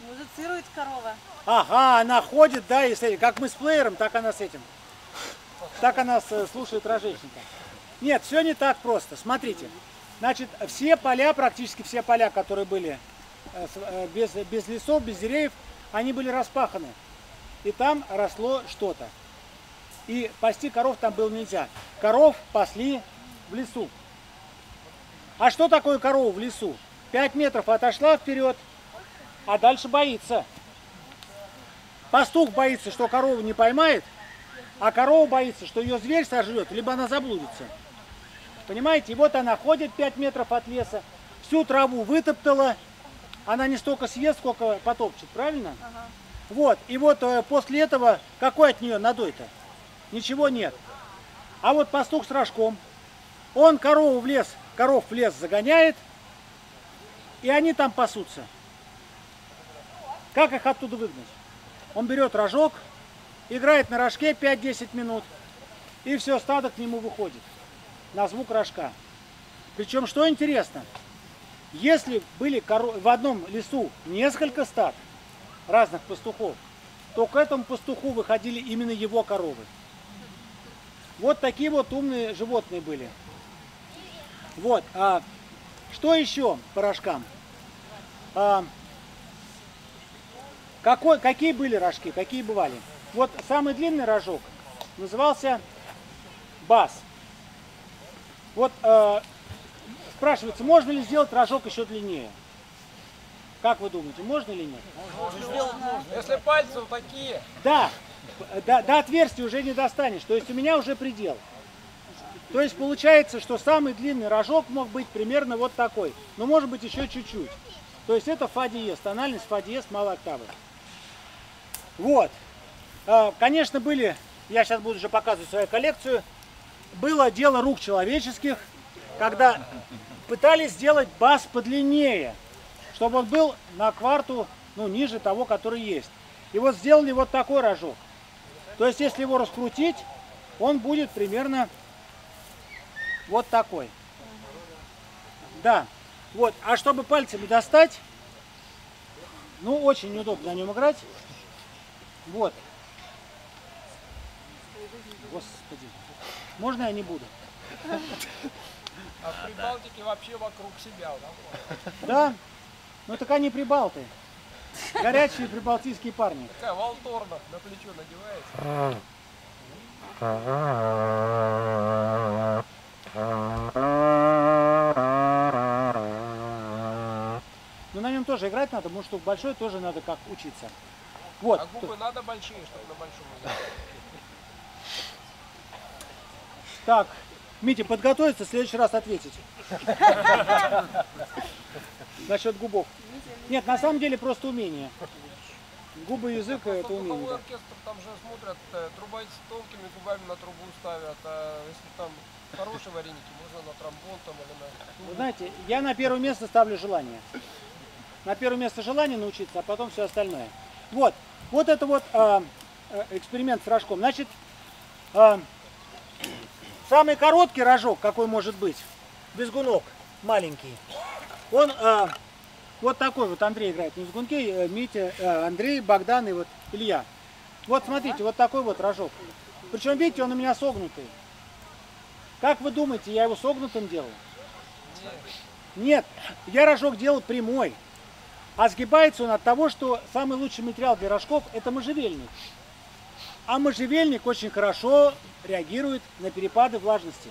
Speaker 6: Музицирует корова.
Speaker 3: Ага, она ходит, да, если как мы с плеером, так она с этим. Так она слушает рожечника. Нет, все не так просто. Смотрите. Значит, все поля, практически все поля, которые были э, э, без, без лесов, без деревьев, они были распаханы. И там росло что-то. И пасти коров там было нельзя. Коров пасли в лесу. А что такое корова в лесу? Пять метров отошла вперед, а дальше боится. Пастух боится, что корову не поймает, а корова боится, что ее зверь сожрет, либо она заблудится. Понимаете? И вот она ходит 5 метров от леса, всю траву вытоптала, она не столько съест, сколько потопчет, правильно? Вот, и вот э, после этого какой от нее надой-то? Ничего нет. А вот пастух с рожком, он корову в лес, коров в лес загоняет, и они там пасутся. Как их оттуда выгнать? Он берет рожок, играет на рожке 5-10 минут, и все, стадо к нему выходит на звук рожка. Причем, что интересно, если были в одном лесу несколько стад разных пастухов, то к этому пастуху выходили именно его коровы. Вот такие вот умные животные были. Вот. А что еще по рожкам? А, какой, какие были рожки? Какие бывали? Вот самый длинный рожок назывался бас. Вот э, спрашивается, можно ли сделать рожок еще длиннее? Как вы думаете, можно или нет?
Speaker 5: Если пальцы вот такие,
Speaker 3: Да, до, до отверстия уже не достанешь. То есть у меня уже предел. То есть получается, что самый длинный рожок мог быть примерно вот такой. Но может быть еще чуть-чуть. То есть это фа диез, тональность фа диез малой октавы. Вот. А, Конечно, были, я сейчас буду уже показывать свою коллекцию, было дело рук человеческих, когда пытались сделать бас подлиннее, чтобы он был на кварту, ну, ниже того, который есть. И вот сделали вот такой рожок. То есть, если его раскрутить, он будет примерно вот такой. Да. Вот. А чтобы пальцами достать, ну, очень неудобно на нем играть. Вот. Господи. Можно я не буду?
Speaker 5: а в Прибалтике вообще вокруг себя. Да?
Speaker 3: Ну так они прибалты. Горячие прибалтийские парни.
Speaker 5: Такая волторна на плечо надевается.
Speaker 3: Но на нем тоже играть надо, потому что большой тоже надо как учиться. Вот.
Speaker 5: А губы надо большие, чтобы на большом играть.
Speaker 3: Так, Митя, подготовиться, в следующий раз ответить. Насчет губов. Нет, на самом деле просто умение. Губы язык это умение. да.
Speaker 5: оркестр там же смотрят, э, трубач с тонкими губами на трубу ставят, а если там хорошие вареники, можно на тромбон там или на...
Speaker 3: Вы знаете, я на первое место ставлю желание. На первое место желание научиться, а потом все остальное. Вот, вот это вот а, э, эксперимент с рожком. Значит, а, самый короткий рожок, какой может быть, безгунок маленький, он а, вот такой вот Андрей играет. Не безгунки, э, Митя, э, Андрей, Богдан и вот Илья. Вот смотрите, вот такой вот рожок. Причем, видите, он у меня согнутый. Как вы думаете, я его согнутым делал? Нет, я рожок делал прямой. А сгибается он от того, что самый лучший материал для рожков это можжевельник. А можжевельник очень хорошо реагирует на перепады влажности.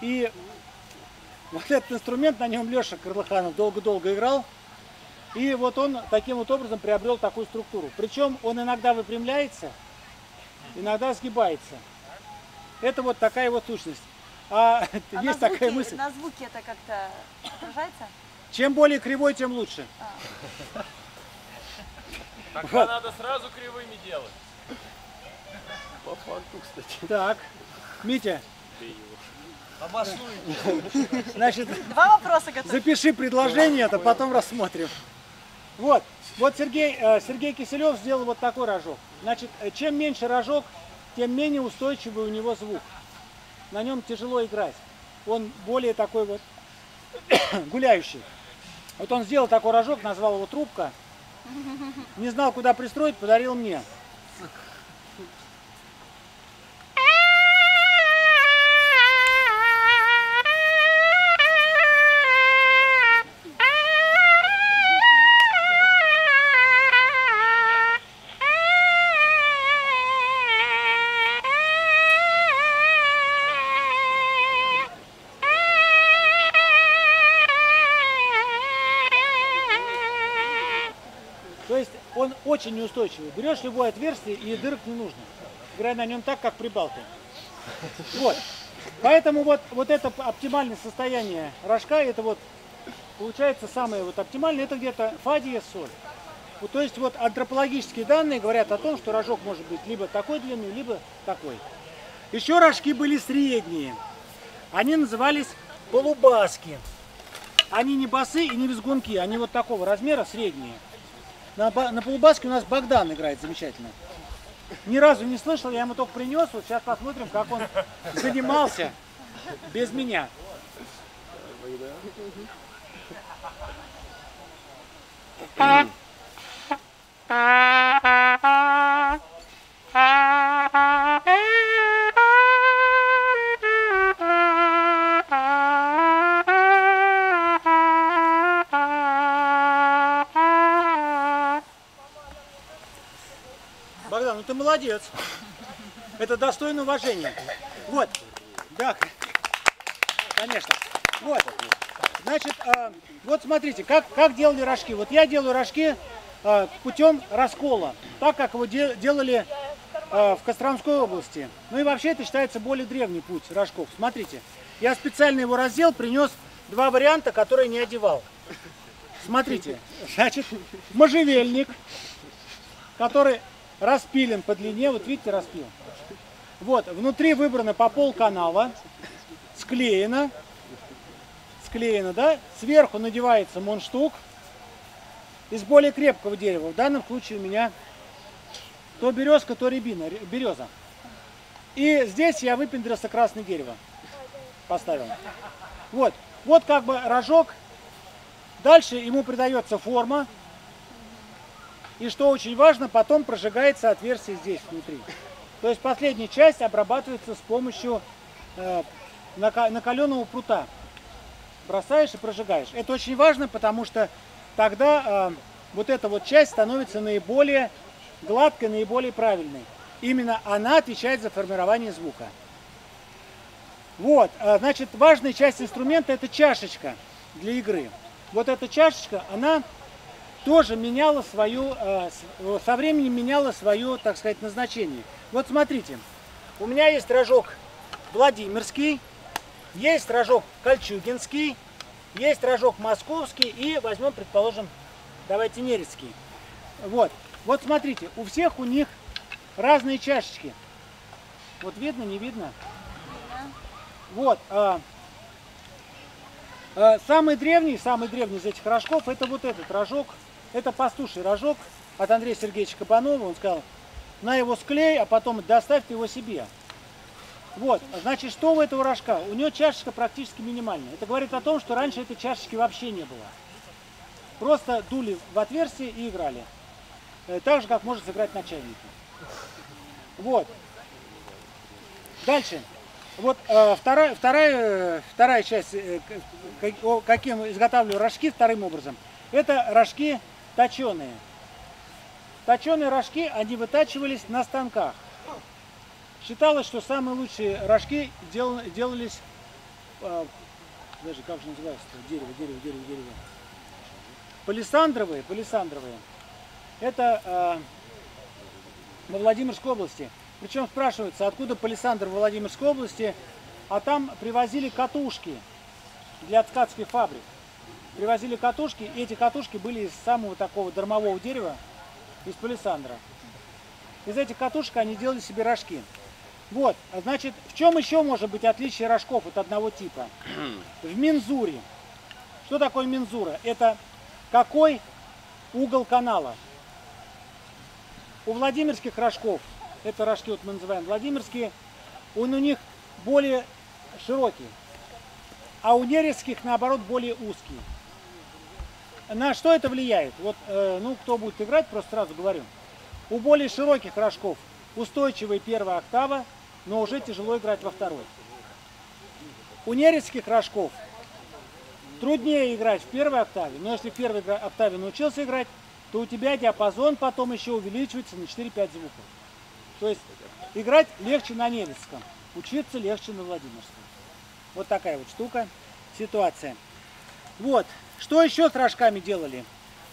Speaker 3: И вот этот инструмент, на нем Леша Крылыханов долго-долго играл. И вот он таким вот образом приобрел такую структуру. Причем он иногда выпрямляется, иногда сгибается. Это вот такая вот сущность. А,
Speaker 6: А
Speaker 3: есть
Speaker 6: на
Speaker 3: такая
Speaker 6: звуки,
Speaker 3: мысль.
Speaker 6: на звуки это как-то отражается?
Speaker 3: Чем более кривой, тем лучше.
Speaker 4: Тогда надо сразу кривыми делать.
Speaker 3: Так, Митя. Значит,
Speaker 6: Два вопроса готовы.
Speaker 3: запиши предложение, это потом рассмотрим. Вот, вот Сергей, э, Сергей Киселев сделал вот такой рожок. Значит, э, чем меньше рожок, тем менее устойчивый у него звук. На нем тяжело играть. Он более такой вот гуляющий. Вот он сделал такой рожок, назвал его трубка. Не знал, куда пристроить, подарил мне. Очень неустойчивый. Берешь любое отверстие и дырок не нужно. Играй на нем так, как прибалты. Вот. Поэтому вот, вот это оптимальное состояние рожка, это вот получается самое вот оптимальное, это где-то фа диез соль. Вот, то есть вот антропологические данные говорят о том, что рожок может быть либо такой длины, либо такой. Еще рожки были средние. Они назывались полубаски. Они не басы и не визгунки, они вот такого размера, средние. На, на полубаске у нас Богдан играет замечательно. Ни разу не слышал, я ему только принес. Вот сейчас посмотрим, как он занимался без меня. Богдан, молодец. Это достойно уважения. Вот. Да. Конечно. Вот. Значит, а, вот смотрите, как, как делали рожки. Вот я делаю рожки а, путем раскола, так как его де- делали а, в Костромской области. Ну и вообще это считается более древний путь рожков. Смотрите, я специально его раздел, принес два варианта, которые не одевал. Смотрите, значит, можжевельник, который распилен по длине, вот видите, распил. Вот, внутри выбрано по пол канала, склеено, склеено, да, сверху надевается мундштук из более крепкого дерева. В данном случае у меня то березка, то рябина, ре- береза. И здесь я выпендрился красное дерево. Поставил. Вот, вот как бы рожок. Дальше ему придается форма. И что очень важно, потом прожигается отверстие здесь внутри. То есть последняя часть обрабатывается с помощью э, нака- накаленного прута. Бросаешь и прожигаешь. Это очень важно, потому что тогда э, вот эта вот часть становится наиболее гладкой, наиболее правильной. Именно она отвечает за формирование звука. Вот, э, значит, важная часть инструмента это чашечка для игры. Вот эта чашечка, она тоже меняла свою, э, с- со временем меняла свое, так сказать, назначение. Вот смотрите, у меня есть рожок Владимирский, есть рожок Кольчугинский, есть рожок Московский и возьмем, предположим, давайте Нерецкий. Вот, вот смотрите, у всех у них разные чашечки. Вот видно, не видно? Вот. а, а, самый древний, самый древний из этих рожков, это вот этот рожок. Это пастуший рожок от Андрея Сергеевича Кабанова. Он сказал, на его склей, а потом доставь его себе. Вот, значит, что у этого рожка? У него чашечка практически минимальная. Это говорит о том, что раньше этой чашечки вообще не было. Просто дули в отверстие и играли. Э, Так же, как может сыграть на чайнике. Вот. Дальше. Вот э, вторая, вторая, вторая часть, э, каким изготавливаю рожки вторым образом, это рожки точеные. Точеные рожки, они вытачивались на станках. Считалось, что самые лучшие рожки дел- делались, э, даже как же называется дерево, дерево, дерево, дерево. Палисандровые, палисандровые. Это э, во Владимирской области. Причем спрашивается, откуда палисандр в Владимирской области, а там привозили катушки для ткацких фабрик. Привозили катушки, и эти катушки были из самого такого дармового дерева, из палисандра. Из этих катушек они делали себе рожки. Вот, а значит, в чем еще может быть отличие рожков от одного типа? В мензуре. Что такое мензура? Это какой угол канала? У Владимирских рожков, это рожки вот мы называем Владимирские, он у них более широкий, а у нерезских наоборот более узкий. На что это влияет? Вот, э, ну, кто будет играть, просто сразу говорю. У более широких рожков устойчивая первая октава, но уже тяжело играть во второй. У нерезских рожков труднее играть в первой октаве, но если в первой октаве научился играть, то у тебя диапазон потом еще увеличивается на 4-5 звуков. То есть играть легче на нерезском, учиться легче на Владимирском. Вот такая вот штука, ситуация. Вот, что еще с рожками делали?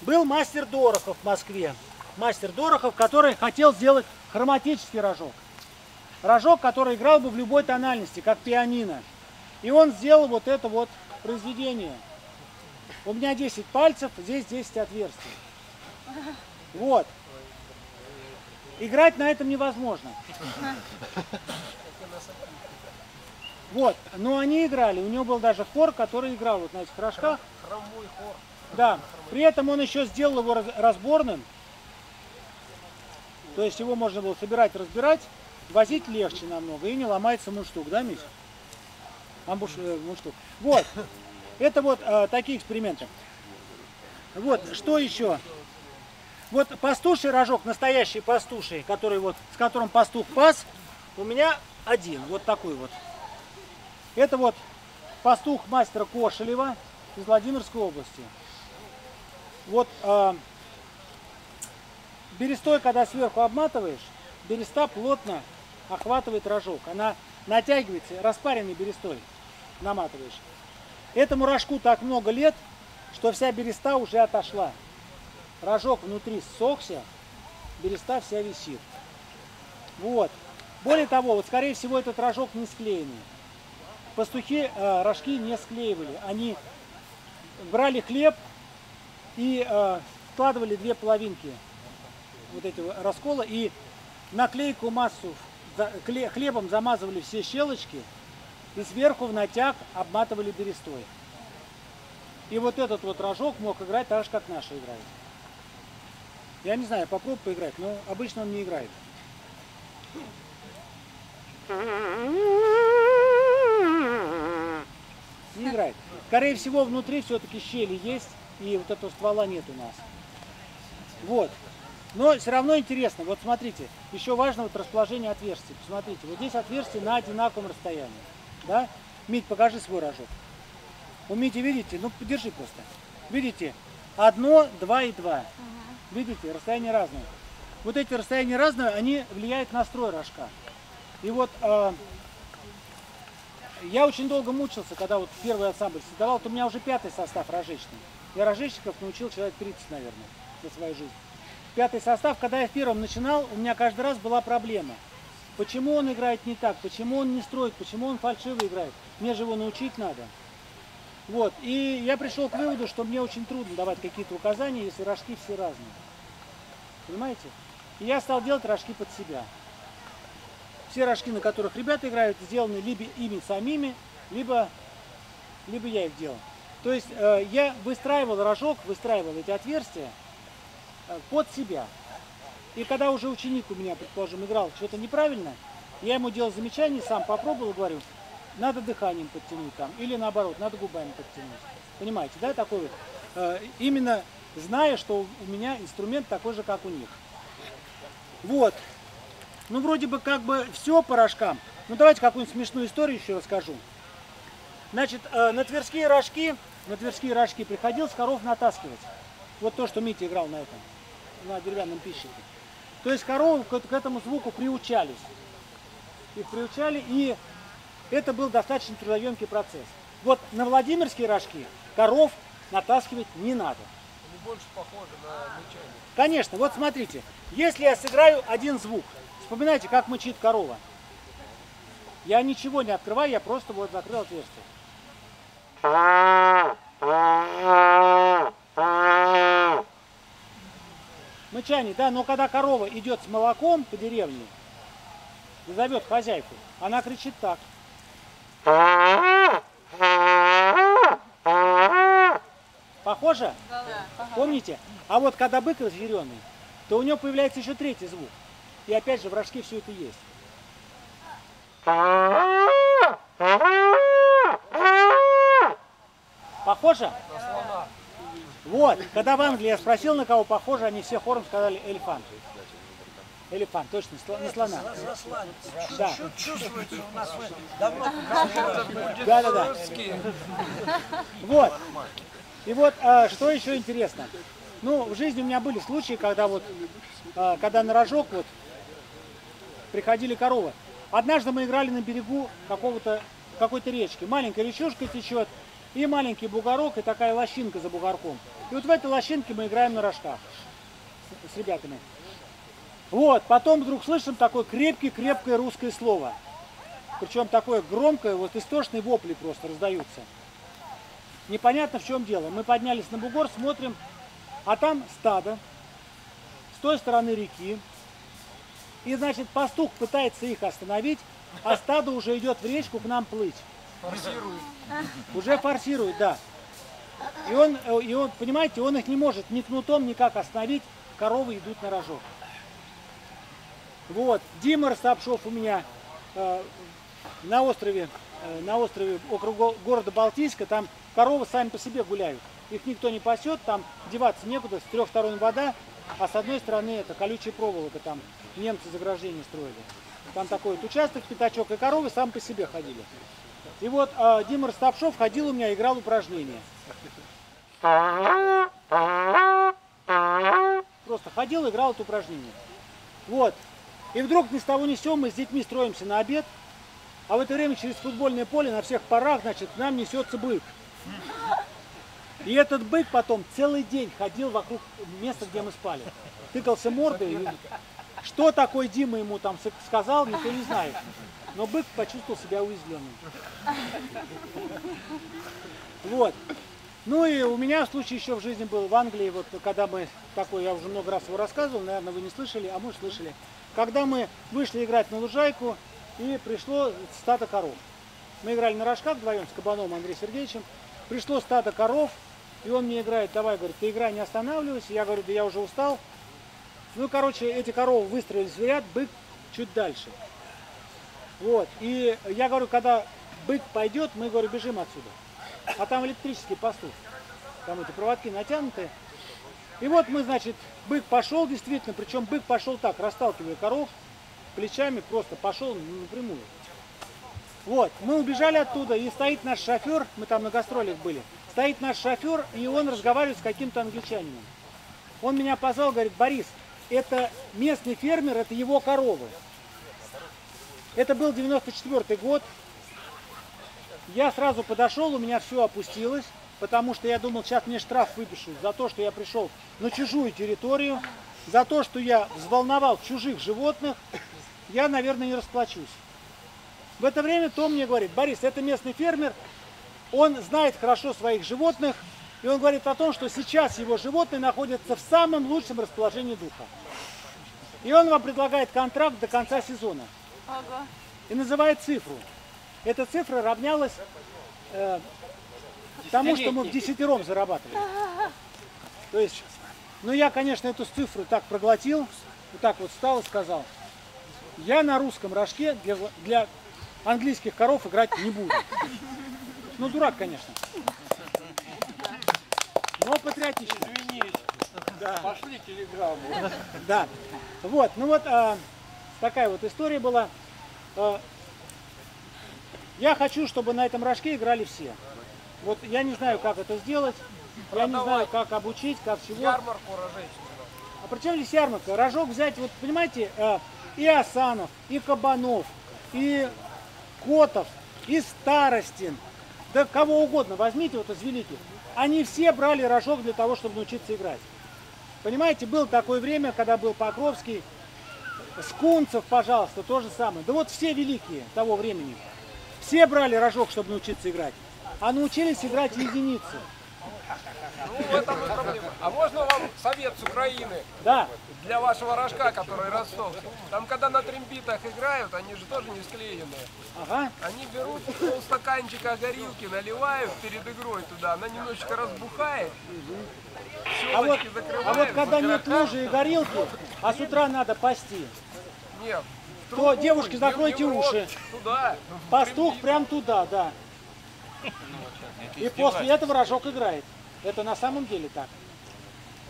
Speaker 3: Был мастер Дорохов в Москве. Мастер Дорохов, который хотел сделать хроматический рожок. Рожок, который играл бы в любой тональности, как пианино. И он сделал вот это вот произведение. У меня 10 пальцев, здесь 10 отверстий. Вот. Играть на этом невозможно. Вот, но они играли. У него был даже хор, который играл вот на этих рожках.
Speaker 5: Хромой хор.
Speaker 3: Да. При этом он еще сделал его раз- разборным. То есть его можно было собирать, разбирать, возить легче намного и не ломается мундштук, да, Миш? Амбуш, э, мундштук. Вот. Это вот э, такие эксперименты. Вот, что еще? Вот пастуший рожок, настоящий пастуший, который вот, с которым пастух пас, у меня один, вот такой вот. Это вот пастух мастера Кошелева из Владимирской области. Вот э, берестой, когда сверху обматываешь, береста плотно охватывает рожок. Она натягивается распаренной берестой. наматываешь. Этому рожку так много лет, что вся береста уже отошла. Рожок внутри ссохся, береста вся висит. Вот. Более того, вот скорее всего этот рожок не склеенный. Пастухи э, рожки не склеивали. Они брали хлеб и э, складывали две половинки вот этого раскола и наклейку массу хлебом замазывали все щелочки и сверху в натяг обматывали берестой. И вот этот вот рожок мог играть так же, как наши играют. Я не знаю, попробуй поиграть, но обычно он не играет. Не играет. Скорее всего, внутри все-таки щели есть, и вот этого ствола нет у нас. Вот. Но все равно интересно. Вот смотрите, еще важно вот расположение отверстий. Посмотрите, вот здесь отверстие на одинаковом расстоянии. Да? Мить, покажи свой рожок. У Мити, видите, ну подержи просто. Видите, одно, два и два. Видите, расстояние разное. Вот эти расстояния разные, они влияют на строй рожка. И вот э, я очень долго мучился, когда вот первый ансамбль создавал, вот у меня уже пятый состав рожечный. Я рожечников научил человек 30, наверное, за свою жизнь. Пятый состав, когда я в первом начинал, у меня каждый раз была проблема. Почему он играет не так, почему он не строит, почему он фальшиво играет. Мне же его научить надо. Вот, и я пришел к выводу, что мне очень трудно давать какие-то указания, если рожки все разные. Понимаете? И я стал делать рожки под себя. Все рожки, на которых ребята играют, сделаны либо ими самими, либо, либо я их делал. То есть э, я выстраивал рожок, выстраивал эти отверстия э, под себя. И когда уже ученик у меня, предположим, играл что-то неправильно, я ему делал замечание, сам попробовал, говорю, надо дыханием подтянуть там, или наоборот, надо губами подтянуть. Понимаете, да, такой вот. Э, именно зная, что у меня инструмент такой же, как у них. Вот. Ну, вроде бы как бы все по рожкам. Ну, давайте какую-нибудь смешную историю еще расскажу. Значит, э, на тверские рожки, на тверские рожки приходилось коров натаскивать. Вот то, что Митя играл на этом, на деревянном пищике. То есть коровы к, к этому звуку приучались. Их приучали, и это был достаточно трудоемкий процесс. Вот на Владимирские рожки коров натаскивать не надо.
Speaker 5: Они больше похожи на мычание.
Speaker 3: Конечно, вот смотрите, если я сыграю один звук, вспоминайте, как мычит корова. Я ничего не открываю, я просто вот закрыл отверстие. Мычание, да, но когда корова идет с молоком по деревне и зовет хозяйку, она кричит так. Похоже? Помните? А вот когда бык разъяренный, то у него появляется еще третий звук. И опять же в рожке все это есть. Похоже? Вот, когда в Англии я спросил, на кого похоже, они все хором сказали элефант. Элефант, точно, сло- на слона. Да. Да, да, да. Вот. И вот, а, что еще интересно. Ну, в жизни у меня были случаи, когда вот, а, когда на рожок вот приходили коровы. Однажды мы играли на берегу какого-то, какой-то речки. Маленькая речушка течет, и маленький бугорок, и такая лощинка за бугорком. И вот в этой лощинке мы играем на рожках с, с ребятами. Вот, потом вдруг слышим такое крепкое-крепкое русское слово. Причем такое громкое, вот истошные вопли просто раздаются. Непонятно в чем дело. Мы поднялись на бугор, смотрим, а там стадо с той стороны реки. И, значит, пастух пытается их остановить, а стадо уже идет в речку к нам плыть.
Speaker 5: Форсируют.
Speaker 3: Уже форсирует, да. И он, э, и он, понимаете, он их не может ни кнутом никак остановить. Коровы идут на рожок. Вот, Дима Ростопшов у меня э, на острове, э, на острове го- города Балтийска, там коровы сами по себе гуляют. Их никто не пасет, там деваться некуда, с трех сторон вода, а с одной стороны это колючая проволока, там немцы заграждение строили. Там такой вот участок, пятачок, и коровы сами по себе ходили. И вот э, Дима Ростопшов ходил у меня, играл упражнения. Просто ходил, играл это упражнение. Вот. И вдруг ни с того ни с сего мы с детьми строимся на обед. А в это время через футбольное поле на всех парах, значит, к нам несется бык. И этот бык потом целый день ходил вокруг места, где мы спали. Тыкался мордой. и Что такое Дима ему там сказал, никто не знает. Но бык почувствовал себя уязвленным. Вот. Ну и у меня случай еще в жизни был в Англии, вот когда мы, такой, я уже много раз его рассказывал, наверное, вы не слышали, а может слышали. Когда мы вышли играть на лужайку, и пришло стадо коров. Мы играли на рожках вдвоем с Кабаном Андреем Сергеевичем. Пришло стадо коров, и он мне играет, давай, говорит, ты играй, не останавливайся. Я говорю, да я уже устал. Ну, короче, эти коровы выстроились в ряд, бык чуть дальше. Вот, и я говорю, когда бык пойдет, мы, говорю, бежим отсюда. А там электрический пастух. Там эти проводки натянуты. И вот мы, значит, бык пошел действительно, причем бык пошел так, расталкивая коров, плечами просто пошел напрямую. Вот, мы убежали оттуда, и стоит наш шофер, мы там на гастролях были, стоит наш шофер, и он разговаривает с каким-то англичанином. Он меня позвал, говорит, Борис, это местный фермер, это его коровы. Это был 94 год. Я сразу подошел, у меня все опустилось, потому что я думал, сейчас мне штраф выпишут за то, что я пришел на чужую территорию, за то, что я взволновал чужих животных, я, наверное, не расплачусь. В это время Том мне говорит, Борис, это местный фермер, он знает хорошо своих животных, и он говорит о том, что сейчас его животные находятся в самом лучшем расположении духа. И он вам предлагает контракт до конца сезона.
Speaker 6: Ага.
Speaker 3: И называет цифру. Эта цифра равнялась э, тому, что мы в десятером зарабатывали. То есть, ну я, конечно, эту цифру так проглотил, вот так вот встал и сказал, я на русском рожке для, для английских коров играть не буду. Ну, дурак, конечно. Но патриотично.
Speaker 7: Пошли телеграмму.
Speaker 3: Да. Вот, ну вот а, такая вот история была. А, я хочу, чтобы на этом рожке играли все. Вот я не знаю, как это сделать. Я не знаю, как обучить, как чего.
Speaker 5: Ярмарку рожечную.
Speaker 3: А при чем здесь ярмарка? Рожок взять, вот понимаете, э, и Асанов, и Кабанов, и Котов, и Старостин, да кого угодно возьмите вот из великих. Они все брали рожок для того, чтобы научиться играть. Понимаете, было такое время, когда был Покровский, Скунцев, пожалуйста, то же самое. Да вот все великие того времени. Все брали рожок, чтобы научиться играть. А научились играть единицы.
Speaker 5: Ну, в этом и проблема. А можно вам совет с Украины
Speaker 3: Да.
Speaker 5: для вашего рожка, который ростовский? Там, когда на трембитах играют, они же тоже не склеенные.
Speaker 3: Ага.
Speaker 5: Они берут полстаканчика горилки, наливают перед игрой туда, она немножечко разбухает,
Speaker 3: А вот, а вот когда нет лужи и горелки, а с утра надо пасти,
Speaker 5: Нет.
Speaker 3: то, девушки,
Speaker 5: не-
Speaker 3: закройте
Speaker 5: не
Speaker 3: уши.
Speaker 5: Туда.
Speaker 3: Пастух прям туда, да. И после этого рожок играет. Это на самом деле так.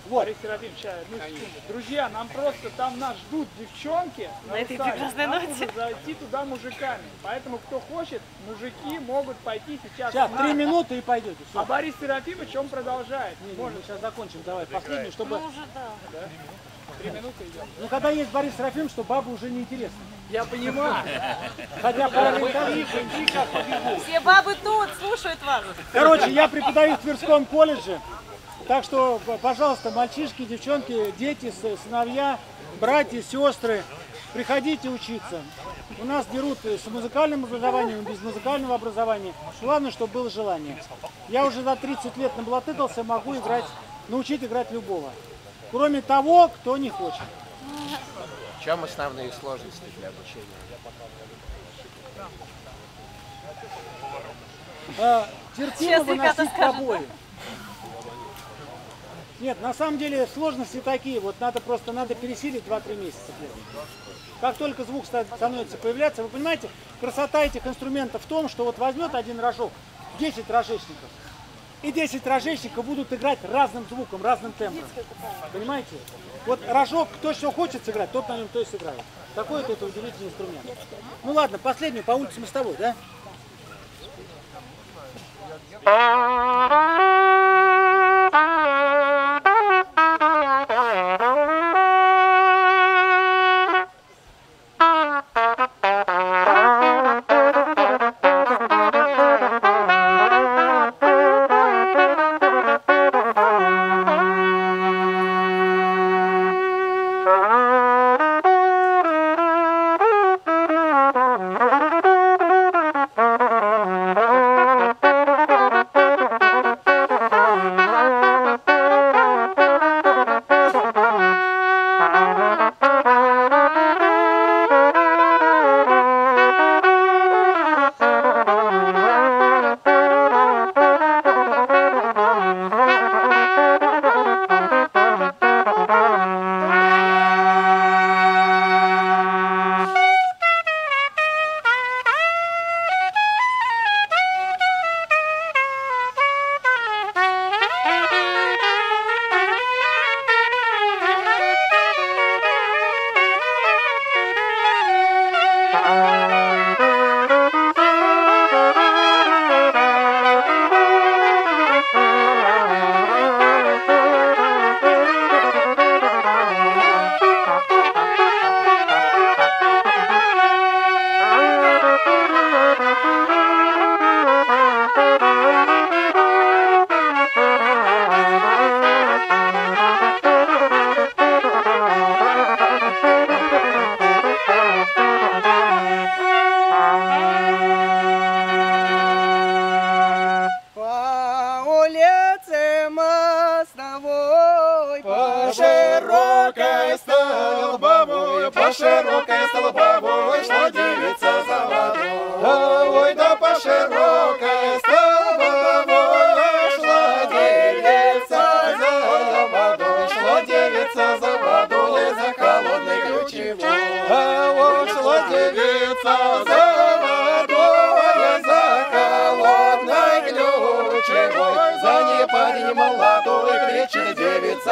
Speaker 3: Вот.
Speaker 8: Борис Серафимович, а, одну секунду. Друзья, нам просто там нас ждут девчонки на,
Speaker 6: этой
Speaker 8: уставе.
Speaker 6: прекрасной
Speaker 8: Нам
Speaker 6: ноте.
Speaker 8: нужно зайти туда мужиками. Поэтому, кто хочет, мужики могут пойти сейчас.
Speaker 3: Сейчас, три минуты и пойдете.
Speaker 8: А
Speaker 3: Все.
Speaker 8: Борис Серафимович, он продолжает.
Speaker 3: Мы сейчас закончим. Давай, последний, чтобы...
Speaker 6: Ну уже да.
Speaker 8: Три минуты идем.
Speaker 3: Ну, когда есть Борис Серафим, что бабу уже не интересно.
Speaker 8: Я понимаю.
Speaker 3: Хотя парламентарий...
Speaker 6: Все бабы тут слушают вас.
Speaker 3: Короче, я преподаю в Тверском колледже. Так что, пожалуйста, мальчишки, девчонки, дети, сыновья, братья, сестры, приходите учиться. У нас дерут и с музыкальным образованием, без музыкального образования. Главное, чтобы было желание. Я уже за 30 лет наблатыкался, могу играть, научить играть любого. Кроме того, кто не хочет.
Speaker 7: Чем основные сложности для обучения?
Speaker 3: А, терпимо выносить побои. Нет, на самом деле сложности такие. Вот надо просто надо пересилить 2-3 месяца. Как только звук ста- становится появляться, вы понимаете, красота этих инструментов в том, что вот возьмет один рожок, 10 рожечников, и 10 рожечников будут играть разным звуком, разным темпом. Понимаете? Вот рожок, кто что хочет сыграть, тот на нем то и сыграет. Такой вот это удивительный инструмент. Ну ладно, последний по улице Мостовой, да?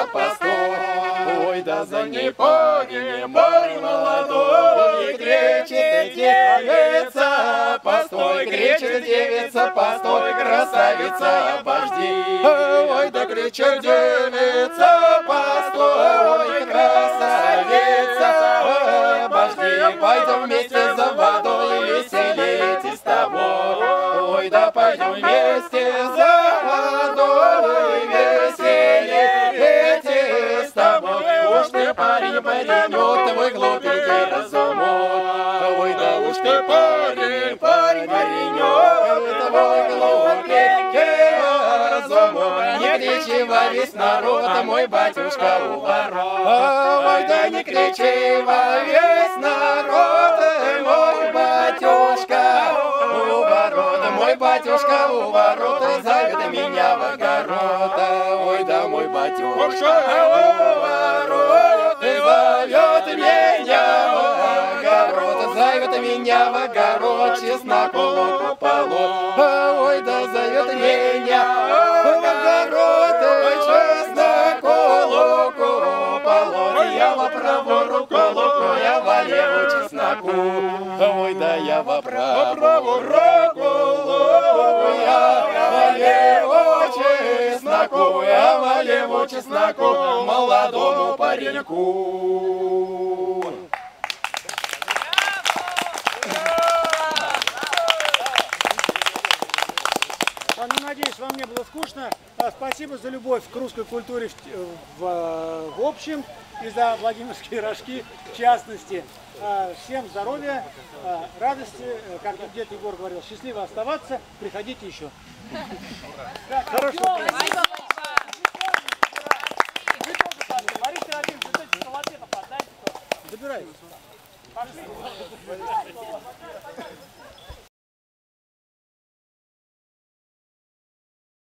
Speaker 9: Постой. Ой, да за ней парень молодой кричит девица постой, кричит девица постой, красавица обожди. Ой, да кричит девица постой, красавица обожди. Пойдем вместе за парень, паренек, твой глупенький разумок. Ой, да уж ты парень, парень, паренек, твой глупенький разумок. Не кричи во весь народ, мой батюшка у ворот. Ой, да не кричи во весь народ, мой батюшка у ворот. Мой батюшка у ворот, зовет меня в огород. Ой, да мой батюшка у ворот, В огород, чесноку луку полот. Ой, да зовет меня в огород, чесноку луку полот. Я во правую руку я во левую чесноку. Ой, да я во правую руку я во левую чесноку, я во левую чесноку молодому пареньку.
Speaker 3: А, Ну, надеюсь, вам не было скучно. А, Спасибо за любовь к русской культуре в, в, э, в общем и за Владимирские рожки в частности. А, Всем здоровья, а, радости, э, как дед Егор говорил, счастливо оставаться, приходите еще.
Speaker 8: Отдайте.
Speaker 3: Забирай.
Speaker 8: Пошли.